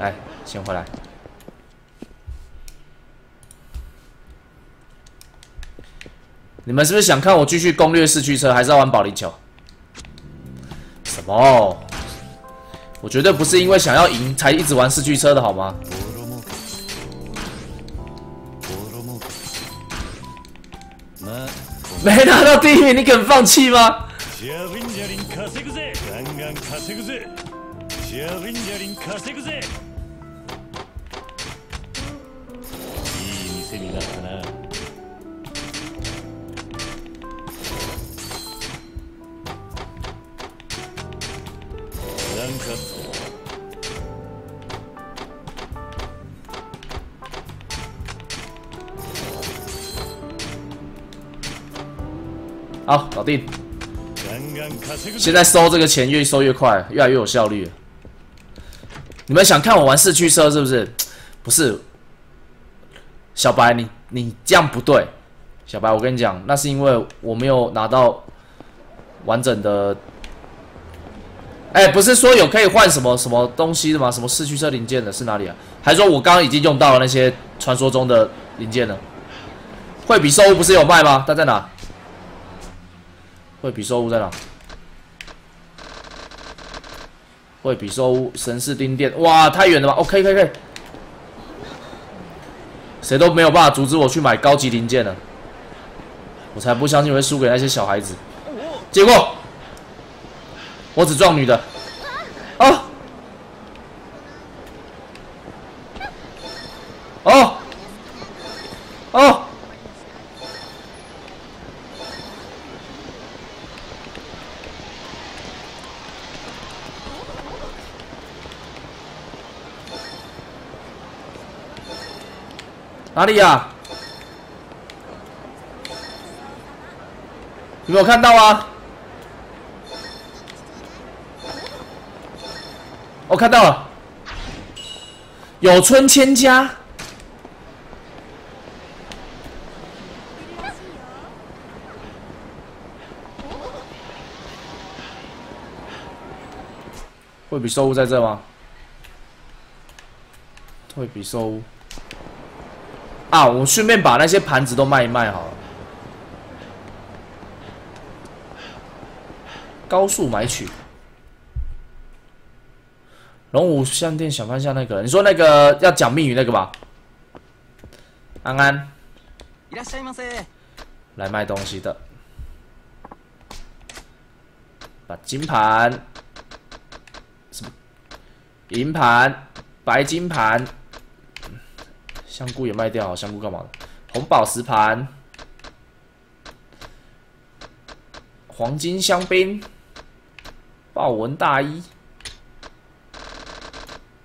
来，先回来。你们是不是想看我继续攻略四驱车，还是要玩保龄球？什么？我绝对不是因为想要赢才一直玩四驱车的好吗？ボロ儲けボロ儲けまあ没拿到第一名，你肯放弃吗？ 好，搞定。ガンガン稼ぐぜ现在收这个钱越收越快，越来越有效率了。 你们想看我玩四驱车是不是？不是，小白，你你这样不对。小白，我跟你讲，那是因为我没有拿到完整的。哎，不是说有可以换什么什么东西的吗？什么四驱车零件的是哪里啊？还说我刚刚已经用到了那些传说中的零件了。惠比寿物不是有卖吗？它在哪？ 惠比寿屋在哪？惠比寿屋神士丁店，哇，太远了吧？哦，可以可以可以，谁都没有办法阻止我去买高级零件了。我才不相信会输给那些小孩子。结果我只撞女的。哦哦哦！哪里呀？有没有看到啊？我看到了，有村千家。会比收物在这吗？会比收物。啊，我顺便把那些盘子都卖一卖好了。高速买取。龙武商店小方向那个，你说那个要讲密语那个吧？安安，来卖东西的，把金盘、什么银盘、白金盘。香菇也卖掉，香菇干嘛的？红宝石盘、黄金香槟、豹纹大衣，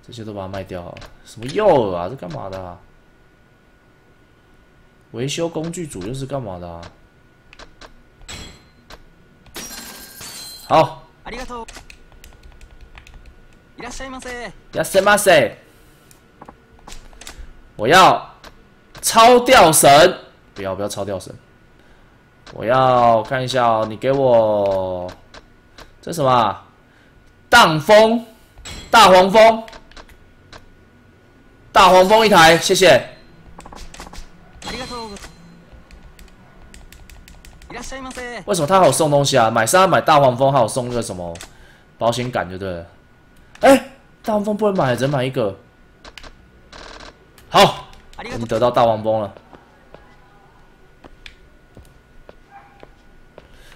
这些都把它卖掉。什么诱饵啊？这干嘛的？啊？维修工具组又是干嘛的？啊？好。ありがとう。いらっしゃいませ。いらっしゃいませ。 我要超吊绳，不要不要超吊绳。我要看一下哦，你给我这什么？荡风，大黄蜂，大黄蜂一台，谢谢。为什么他还有送东西啊？买三买大黄蜂，还有送那个什么保险杆，就对了？哎，大黄蜂不能买，只能买一个。好，你得到大黄蜂了。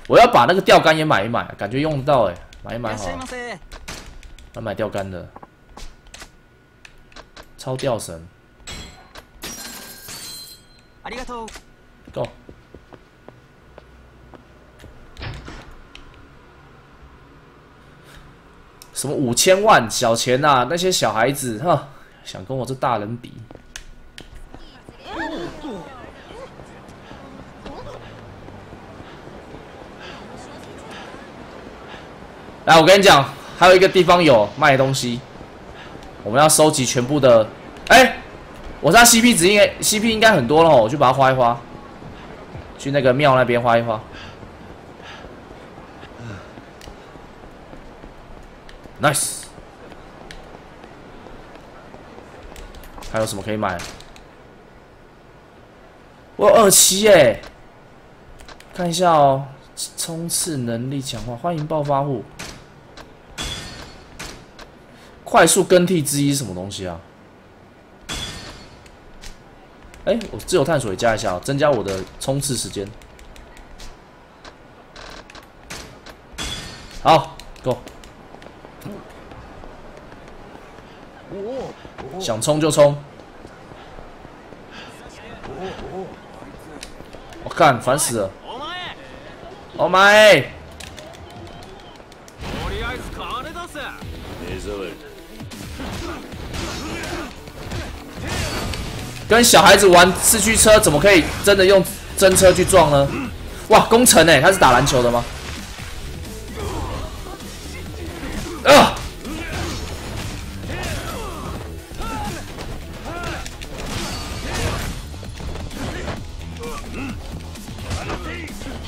我要把那个钓竿也买一买，感觉用得到哎，买一买好。要买钓竿的，超钓绳。Go。什么五千万小钱呐？那些小孩子哈，想跟我这大人比。来，我跟你讲，还有一个地方有卖东西，我们要收集全部的。哎，我知道 CP 值应该 CP 应该很多了，我去把它花一花，去那个庙那边花一花。Nice，还有什么可以买？我有二七哎，看一下哦，冲刺能力强化，欢迎暴发户。快速更替之一什么东西啊？哎，我自由探索也加一下，增加我的冲刺时间。好，Go。想冲就冲。我干，烦死了。Oh my！跟小孩子玩四驱车怎么可以真的用真车去撞呢？哇工程呢他是打篮球的吗？啊！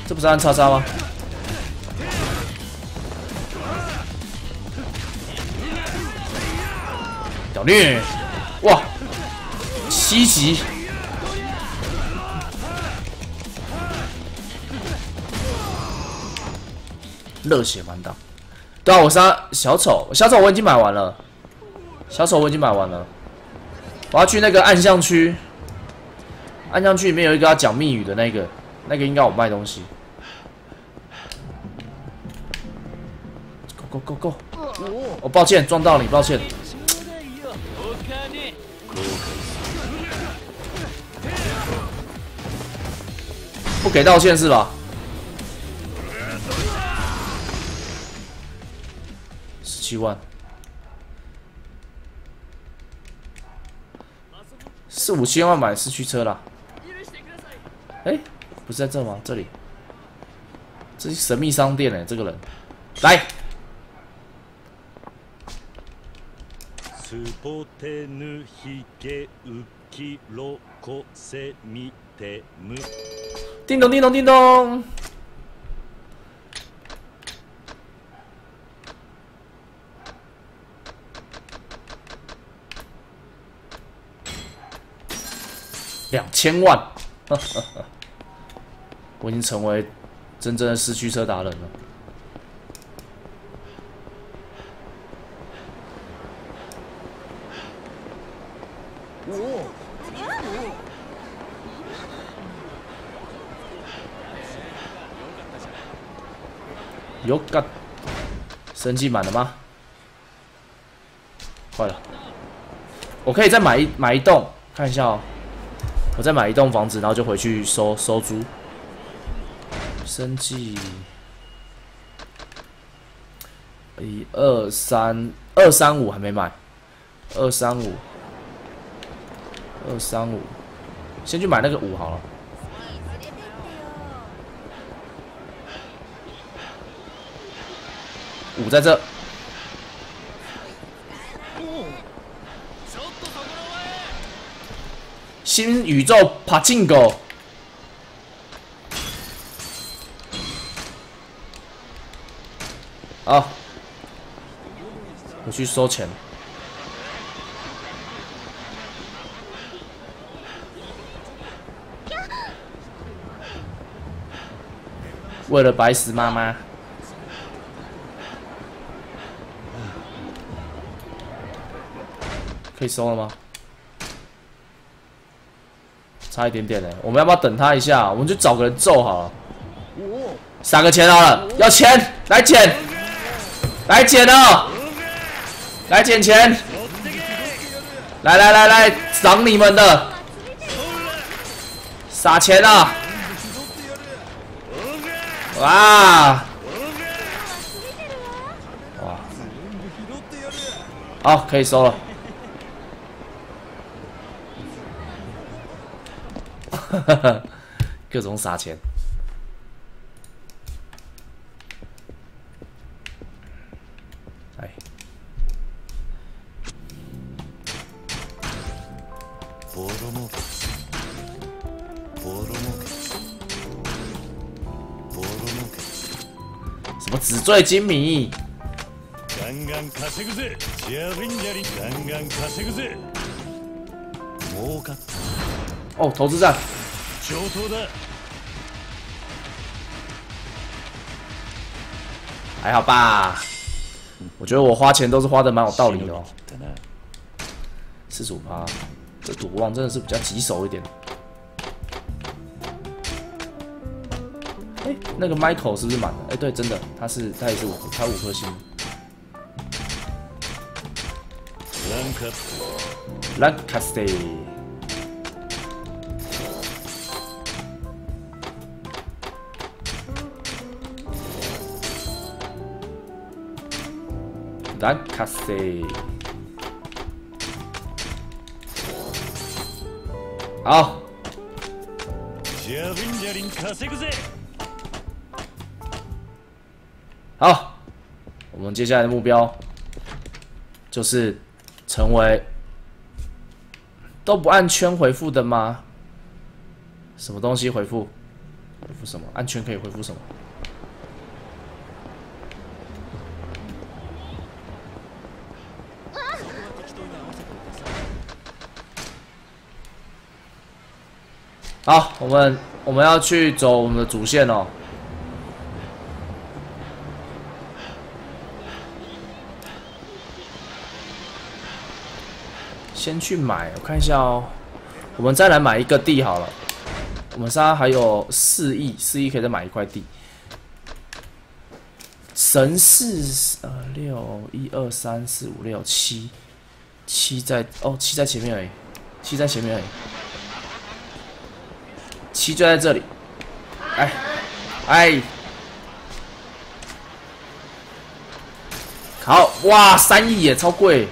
这不是安叉叉吗？小绿哇，七级！热血满档。对啊，我杀小丑，小丑我已经买完了，小丑我已经买完了。我要去那个暗巷区，暗巷区里面有一个要讲密语的那个，那个应该有卖东西。Go go go go！哦，抱歉，撞到你，抱歉。不给道歉是吧？十七万，四五千万买四驱车啦。哎，不是在这吗？这里，这是神秘商店哎，这个人，来。叮咚叮咚叮咚！两千万，我已经成为真正的四驱车达人了。有干，升级满了吗？坏了，我可以再买一买一栋，看一下哦。我再买一栋房子，然后就回去收收租。生计，一二三二三五还没买，二三五，二三五，先去买那个五好了。五在这，新宇宙爬进狗，好，我去收钱。为了白石妈妈。可以收了吗？差一点点呢，我们要不要等他一下？我们就找个人揍好了。撒个钱好了，要钱来捡，来捡哦，来捡钱，来来来来，赏你们的，撒钱啊！哇！哇！好，可以收了。各种撒钱，哎，波罗莫，波罗莫，波罗莫，什么纸醉金迷？ガンガン稼ぐぜ、ジャリンジャリン、ガンガン稼ぐぜ。儲かった。哦，投资站。 还好吧，我觉得我花钱都是花的蛮有道理的哦。四十五趴，这赌王真的是比较棘手一点。哎，那个 Michael 是不是满了？哎，对，真的，他是他也是五，他五颗星。Lancaster。兰卡卡塞，好。好，我们接下来的目标就是成为都不按圈回复的吗？什么东西回复？回复什么？按圈可以回复什么？好，我们我们要去走我们的主线哦。先去买，我看一下哦。我们再来买一个地好了。我们现在还有四亿，四亿可以再买一块地。神四呃六一二三四五六七，七在哦七在前面而已，七在前面而已。七就在这里，哎，哎，好哇，三亿也超贵。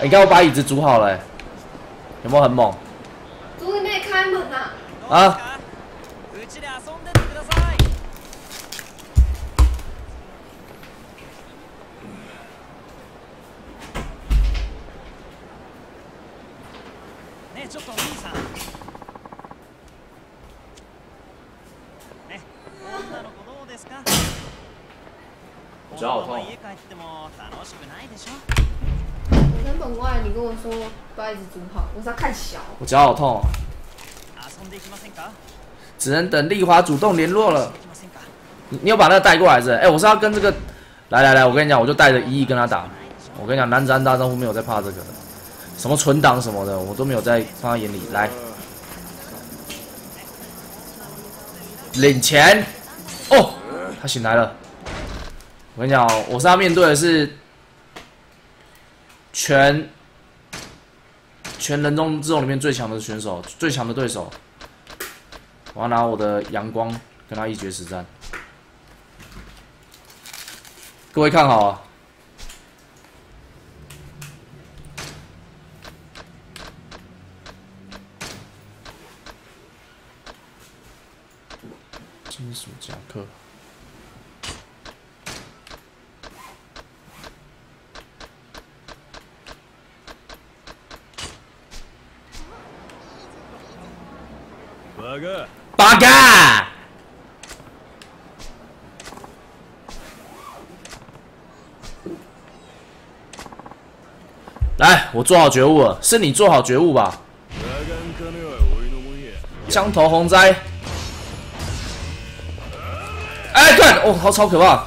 你看我把椅子煮好了，有没有很猛？组里面开门啊！啊！脚好痛，只能等丽华主动联络了。你你有把那个带过来是？哎，我是要跟这个，来来来，我跟你讲，我就带着一亿跟他打。我跟你讲，男子汉大丈夫没有在怕这个的，什么存档什么的，我都没有在放在眼里。来，领钱。哦，他醒来了。我跟你讲，我是要面对的是。全全人中之中里面最强的选手，最强的对手，我要拿我的阳光跟他一决死战。各位看好啊！金属夹克。八嘎！来，我做好觉悟了，是你做好觉悟吧？枪头洪灾！哎，干！哦，好超可怕！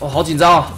哦，好紧张啊！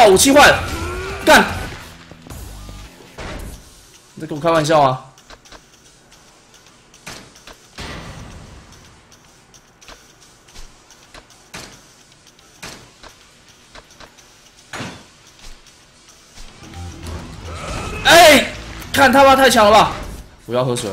靠！武器换，干！你在跟我开玩笑啊？哎，看他妈太强了吧！我要喝水。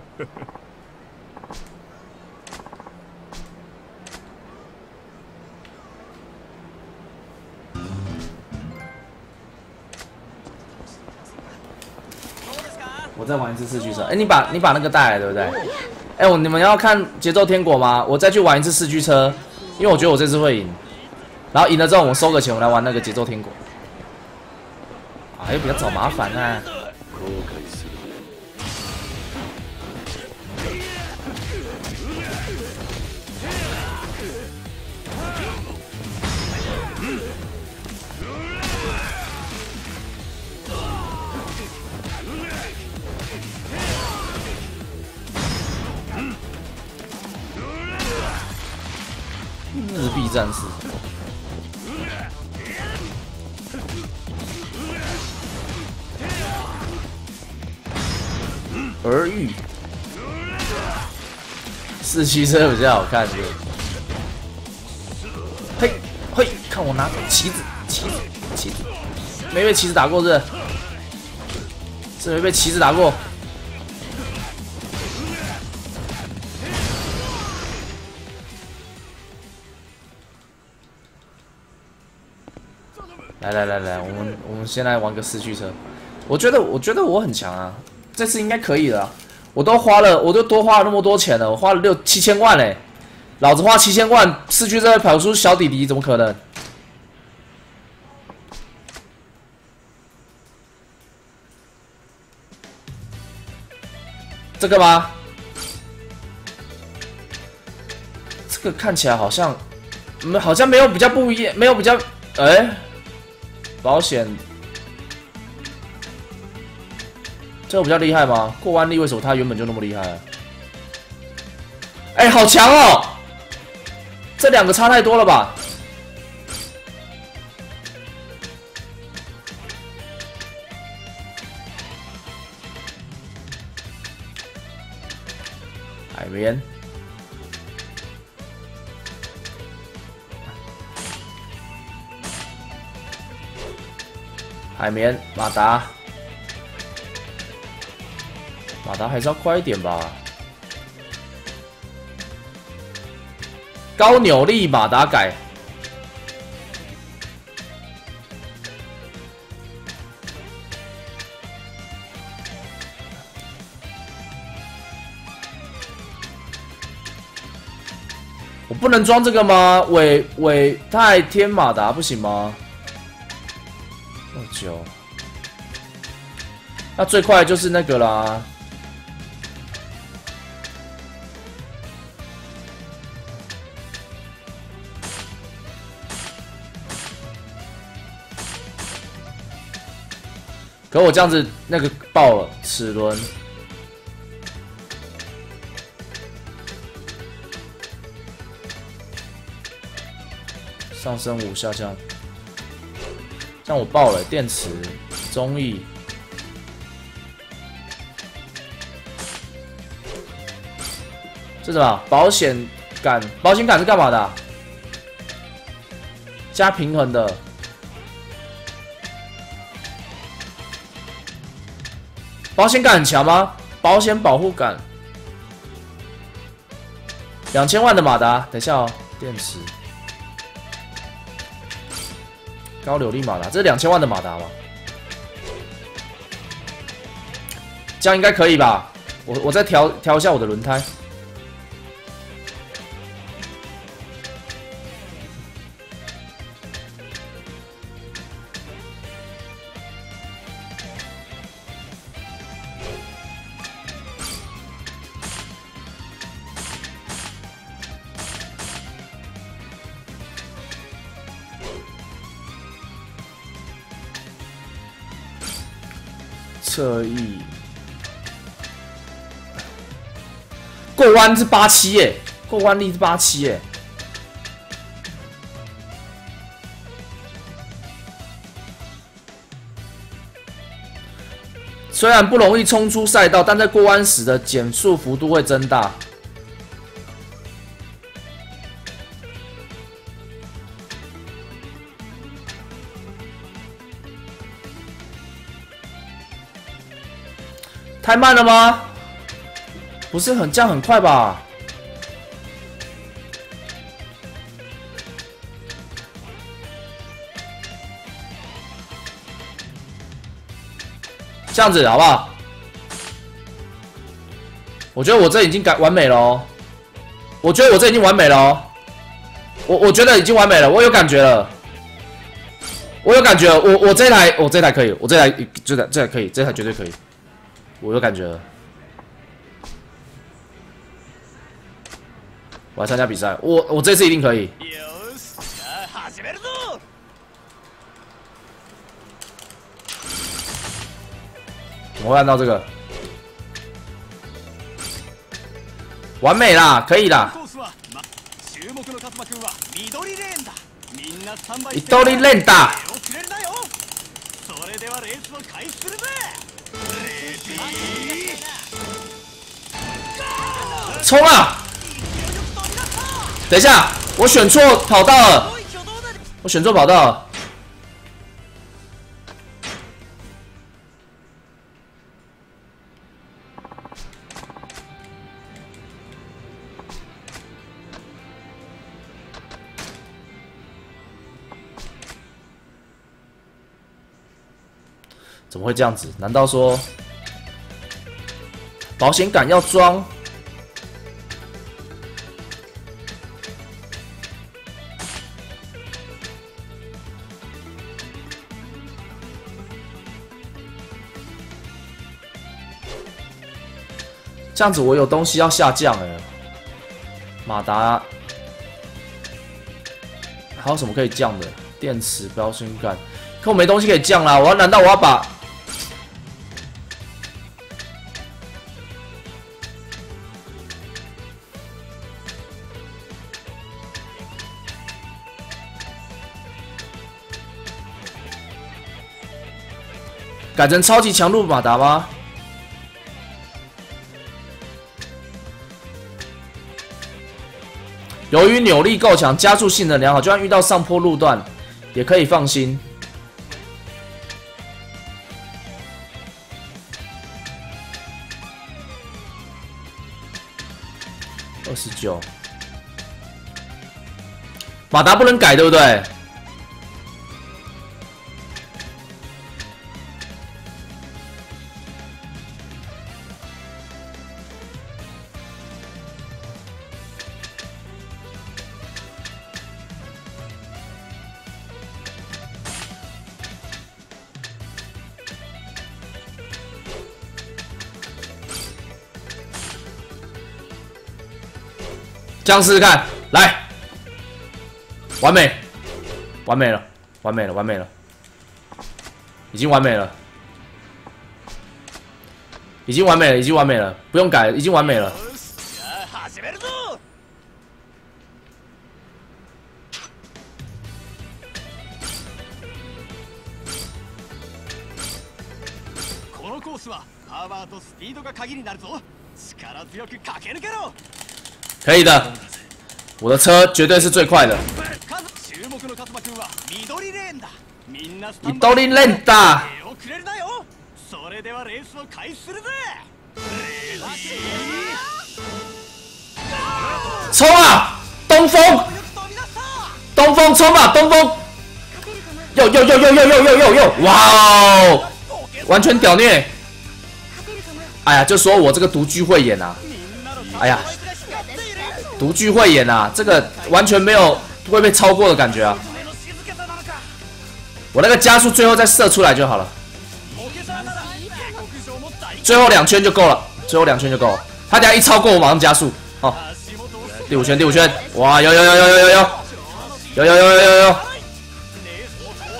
我再玩一次四驱车。哎、你把你把那个带来，对不对？哎、我你们要看节奏天国吗？我再去玩一次四驱车，因为我觉得我这次会赢。然后赢了之后，我收个钱，我来玩那个节奏天国。啊，又不要找麻烦啊！汽车比较好看，是？嘿，嘿，看我拿旗子，旗子，旗子，没被旗子打过是是？没被旗子打过。来来来来，我们我们先来玩个四驱车。我觉得我觉得我很强啊，这次应该可以的啊。我都花了，我都多花了那么多钱了，我花了六七千万嘞，老子花七千万，四驱车跑出小弟弟，怎么可能？这个吗？这个看起来好像，没好像没有比较不一样，没有比较，哎、保险，这个比较厉害吗？过弯力为什么它原本就那么厉害、啊？哎、好强哦！这两个差太多了吧？海绵，海绵，马达，马达还是要快一点吧。高扭力马达改，我不能装这个吗？尾尾太天马达不行吗？二九，那最快就是那个啦。可我这样子那个爆了齿轮，上升五下降，这样我爆了电池中翼，这什么保险杆？保险杆是干嘛的、加平衡的。保险感很强吗？保险保护感，两千万的马达，等一下哦，电池，高扭力马达，这是两千万的马达吗？这样应该可以吧？我我再调调一下我的轮胎。侧翼过弯是八七耶，过弯力是八七耶。虽然不容易冲出赛道，但在过弯时的减速幅度会增大。慢了吗？不是很这样很快吧？这样子好不好？我觉得我这已经改完美了哦。我觉得我这已经完美了哦。我我觉得已经完美了，我有感觉了。我有感觉，我我这台我这台可以，我这台这台这台可以，这台绝对可以。我有感觉了。我来参加比赛，我我这次一定可以。よしじゃあ始めるぞ怎么会按到这个？完美啦，可以啦。コースは、ま、 冲啊！等一下我选错跑道了。我选错跑道了。怎么会这样子？难道说保险杆要装？这样子我有东西要下降哎，马达还有什么可以降的？电池、标心杆，可我没东西可以降啦！我要难道我要把？改成超级强度马达吗？由于扭力够强，加速性能良好，就算遇到上坡路段，也可以放心。二十九，马达不能改，对不对？这样试试看，来，完美，完美了，完美了，完美了，已经完美了，已经完美了，已经完美了，不用改，已经完美了。よしじゃあ始めるぞこのコースはパワーとスピードが鍵になるぞ力強く駆け抜けろ 可以的，我的车绝对是最快的。你都力练大。冲啊，东风！东风冲吧，东风！又又又又又又又又又！哇哦，完全屌虐！哎呀，就说我这个独居慧眼啊！哎呀，独具慧眼啊！这个完全没有会被超过的感觉啊！目の静けさなのか我那个加速最后再射出来就好了，ボケさなら下克上も大最后两圈就够了，最后两圈就够了。他等下一超过我马上加速。哦，足元をす第五圈，第五圈，哇，有有有有有有有有有有有有有，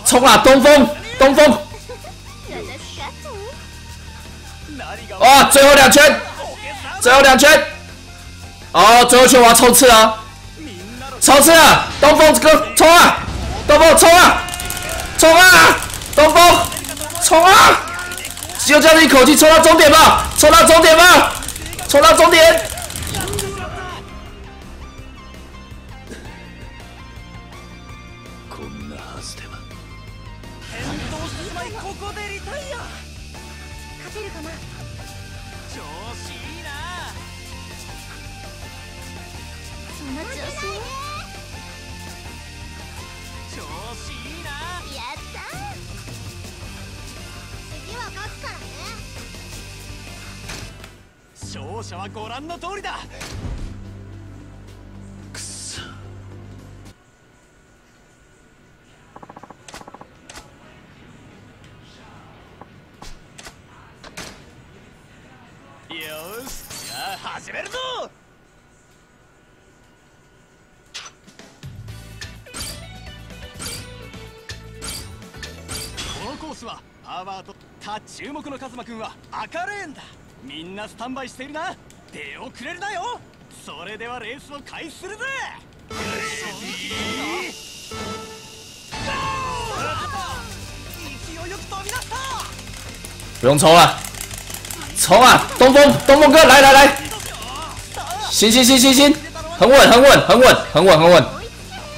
冲啊！东风，东风！何が哇，最后两圈，ボケさ最后两圈， 哦，最后一圈我要冲刺了，みんなの冲刺了！东风哥冲啊！东风冲啊！冲啊！东风冲啊！就这样一口气冲到终点吧！冲到终点吧！冲到终点！ 勝者はご覧の通りだ。くそ。よしじゃあ始めるぞ。このコースはパワーと他注目のカズマくんは赤レーンだ。みんなスタンバイしているな出遅れるなよそれではレースを開始するぜ勢いよく飛び出した不用冲了，冲啊！东风，东风哥，来来来，行行行行行，很稳很稳很稳很稳很稳，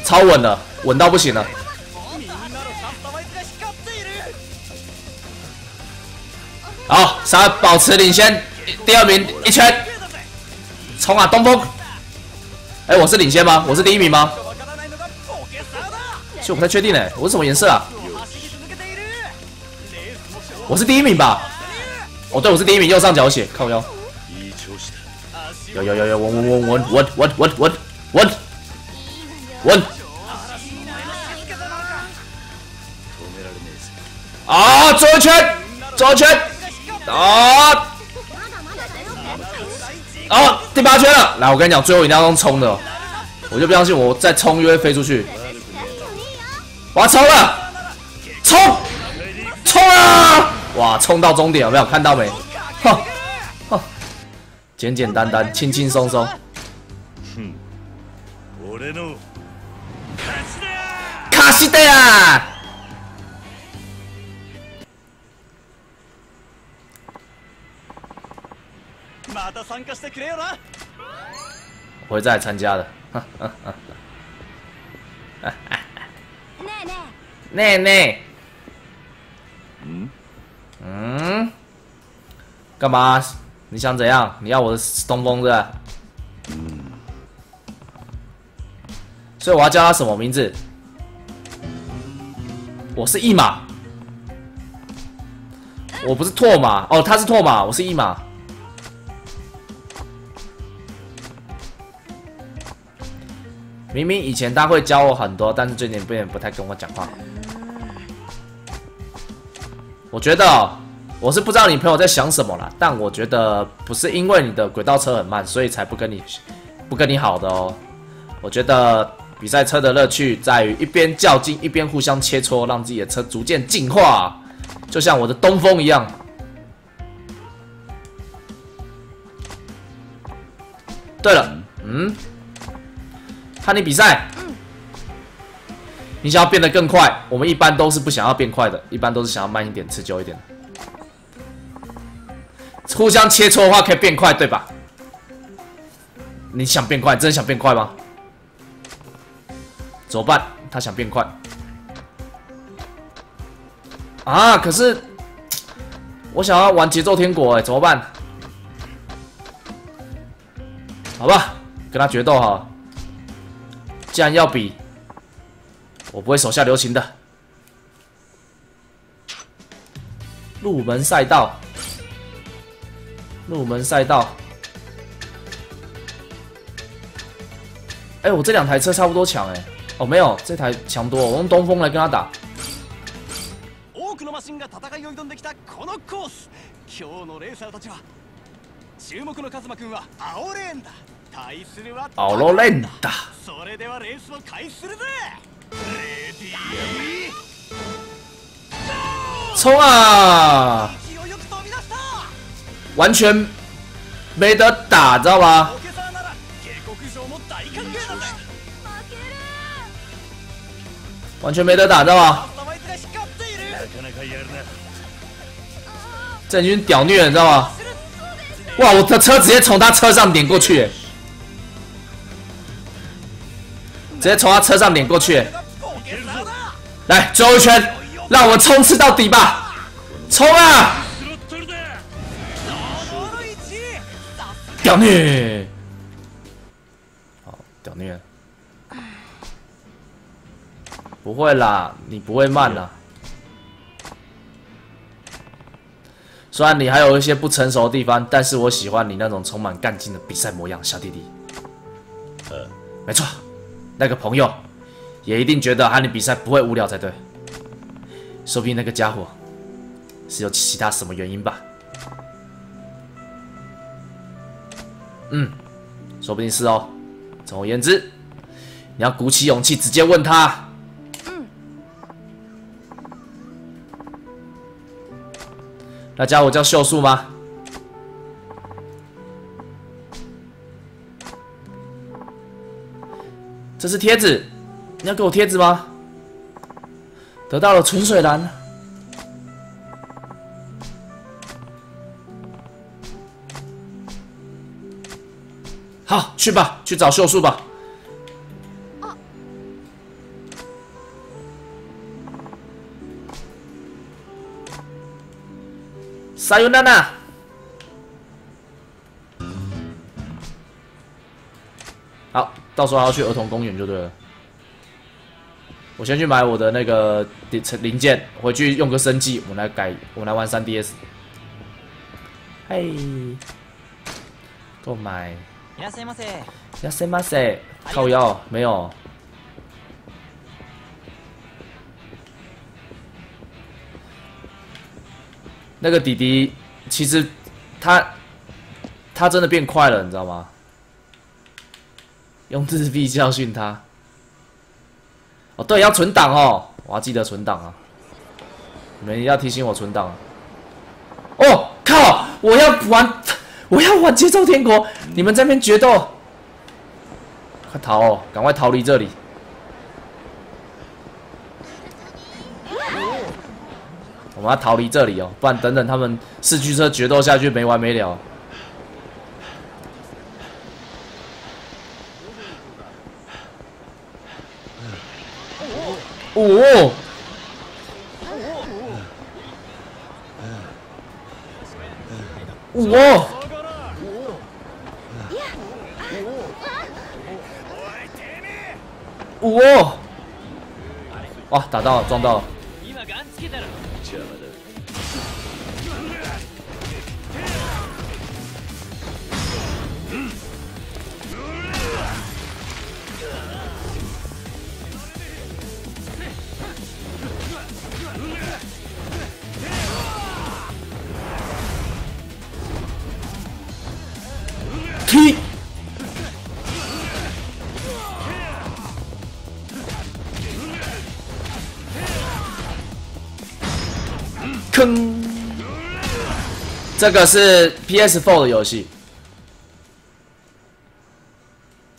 超稳的，稳到不行了。 好，三保持领先，第二名一圈，冲啊！东风，哎，我是领先吗？我是第一名吗？わからないのがポケサーだ其实我不太確定哎，我是什么颜色啊？走り続けているレースも勝我是第一名吧？哦，对，我是第一名，右上角写靠腰。いい調子だ足有有有有，稳稳稳稳稳稳稳稳稳稳止められねえぜ啊！最后一圈，最后一圈 啊！まだまだだよ哦，第八圈了，来，我跟你讲，最后一定要用冲的哦，我就不相信我再冲又会飞出去，我要冲了，冲，冲啊！哇，冲到终点有没有看到没？哼，哼，简简单单，轻轻松松，俺の勝ちだ卡西德啊！ 我会再来参加的。ねえね内内，ん嗯，干嘛？你想怎样？你要我的东风是吧？所以我要叫他什么名字？我是一马，我不是拓马哦，他是拓马，我是一马。 明明以前他会教我很多，但是最近变得不太跟我讲话。我觉得我是不知道你朋友在想什么啦，但我觉得不是因为你的轨道车很慢，所以才不跟你不跟你好的哦。我觉得比赛车的乐趣在于一边较劲，一边互相切磋，让自己的车逐渐进化，就像我的东风一样。对了，嗯，和你比赛，你想要变得更快，我们一般都是不想要变快的，一般都是想要慢一点、持久一点的。互相切磋的话可以变快，对吧？你想变快，真的想变快吗？怎么办？他想变快啊！可是我想要玩节奏天国，哎，怎么办？好吧，跟他决斗哈。既然要比，我不会手下留情的。入门赛道，入门赛道。哎，我这两台车差不多强哎。哦，没有，这台强多。我用东风来跟他打。ア罗レ娜ダ冲啊完全没得打知道吧完全没得打知道吧郑军屌虐，你知道吗？哇，我的车直接从他车上碾过去、直接从他车上碾过去。哎ポケサーだ来，最后一圈，让我们冲刺到底吧！冲啊！スロットルだ堂々の1位さす屌虐！好，屌虐！ 不会啦，你不会慢啦。虽然你还有一些不成熟的地方，但是我喜欢你那种充满干劲的比赛模样，小弟弟。呃，没错， 那个朋友也一定觉得和你比赛不会无聊才对。说不定那个家伙是有其他什么原因吧？嗯，说不定是哦。总而言之，你要鼓起勇气直接问他。那家伙叫秀树吗？这是贴纸，你要给我贴纸吗？得到了纯水蓝。好，去吧，去找秀树吧。撒尤娜娜，好，到时候还要去儿童公园就对了。我先去买我的那个零零件，回去用个生计，我来改，我来玩 3DS。嘿，购买。いらっしゃいませ。いらっしゃいませ。靠腰没有。那个弟弟其实他他真的变快了，你知道吗？ 用日币教训他。哦，对，要存档哦，我要记得存档啊！你们要提醒我存档。哦，靠！我要玩，我要玩节奏天国！你们这边决斗，快逃哦！赶快逃离这里！我们要逃离这里哦，不然等等他们四驱车决斗下去没完没了。哦！哦！哦！哇，打到了，撞到了。这个是 PS4 的游戏，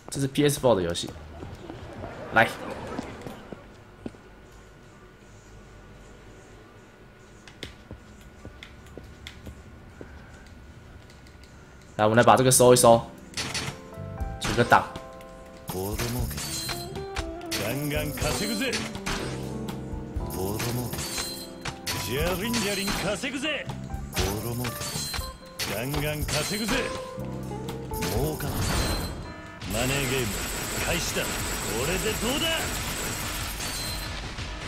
这是 PS4 的游戏，来，来，我们来把这个收一收，出个档。もうかガンガン稼ぐぜ。儲かった。マネーゲーム開始だ。これでどうだ?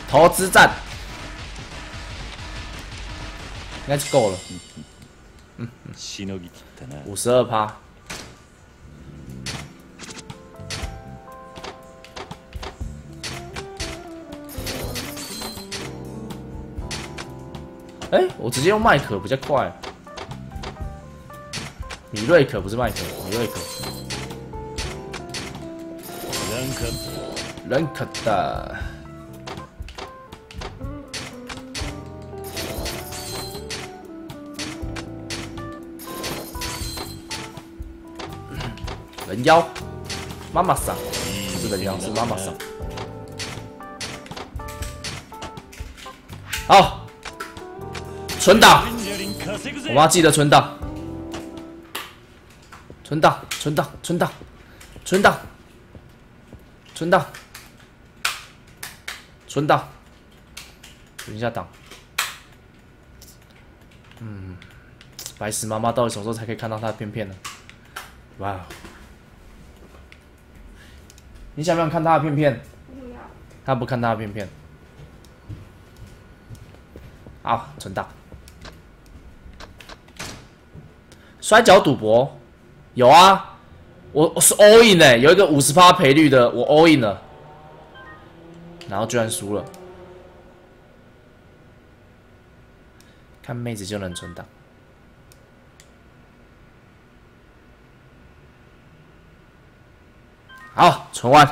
投資战应该是够了。嗯嗯，しのぎ切ったな。五十二趴。哎，我直接用麦克比较快。米瑞可不是麦克，米瑞可。ランカッ人可的。人妖，妈妈桑，不是人妖，是妈妈桑。 存档，リンジャリン稼ぐぜ我们要记得存档，存档，存档，存档，存档，存档，存档，存一下档。嗯，白石妈妈到底什么时候才可以看到她的片片呢？哇哦！ 你想不想看他的片片？不要。他不看他的片片。好，存档。 摔跤赌博有啊，我是 all in 呢、有一个五十趴赔率的，我 all in 了，然后居然输了。看妹子就能存档。好，存完，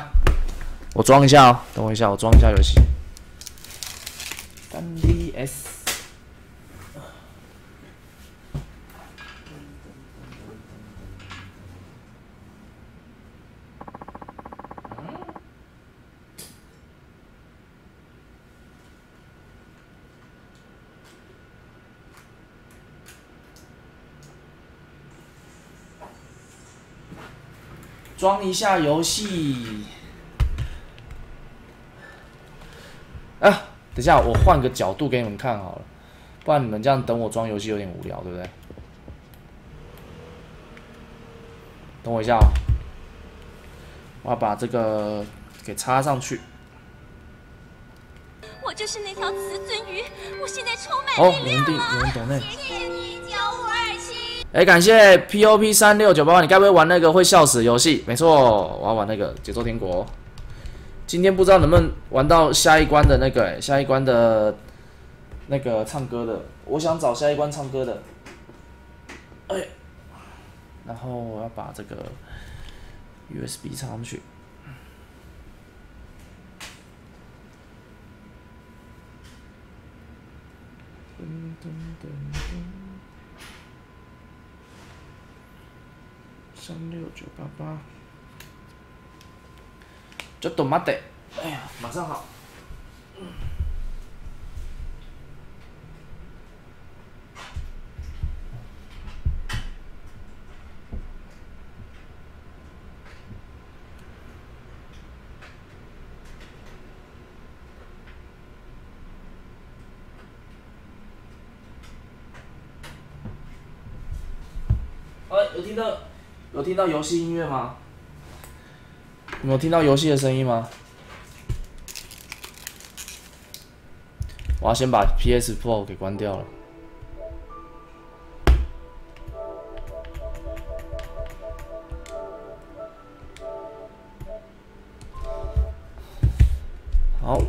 我装一下哦，等我一下，我装一下游戏。单 DS。装一下游戏。啊，等一下，我换个角度给你们看好了，不然你们这样等我装游戏有点无聊，对不对？等我一下哦，我要把这个给插上去。我就是那条雌尊鱼，我现在充满哦，有力量了。有人懂内。谢谢你，九五二七。哎，感谢 POP 三六九八八，你该不会玩那个会笑死游戏？没错，我要玩那个节奏天国。今天不知道能不能玩到下一关的那个、下一关的那个唱歌的，我想找下一关唱歌的。哎，然后我要把这个 USB 插上去。噔噔噔噔。三六九八八，ちょっと待って。哎呀，马上好。哎，有听到 有听到游戏音乐吗？有听到游戏的声音吗？我要先把 PS Four 给关掉了。好，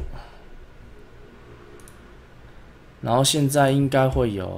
然后现在应该会有。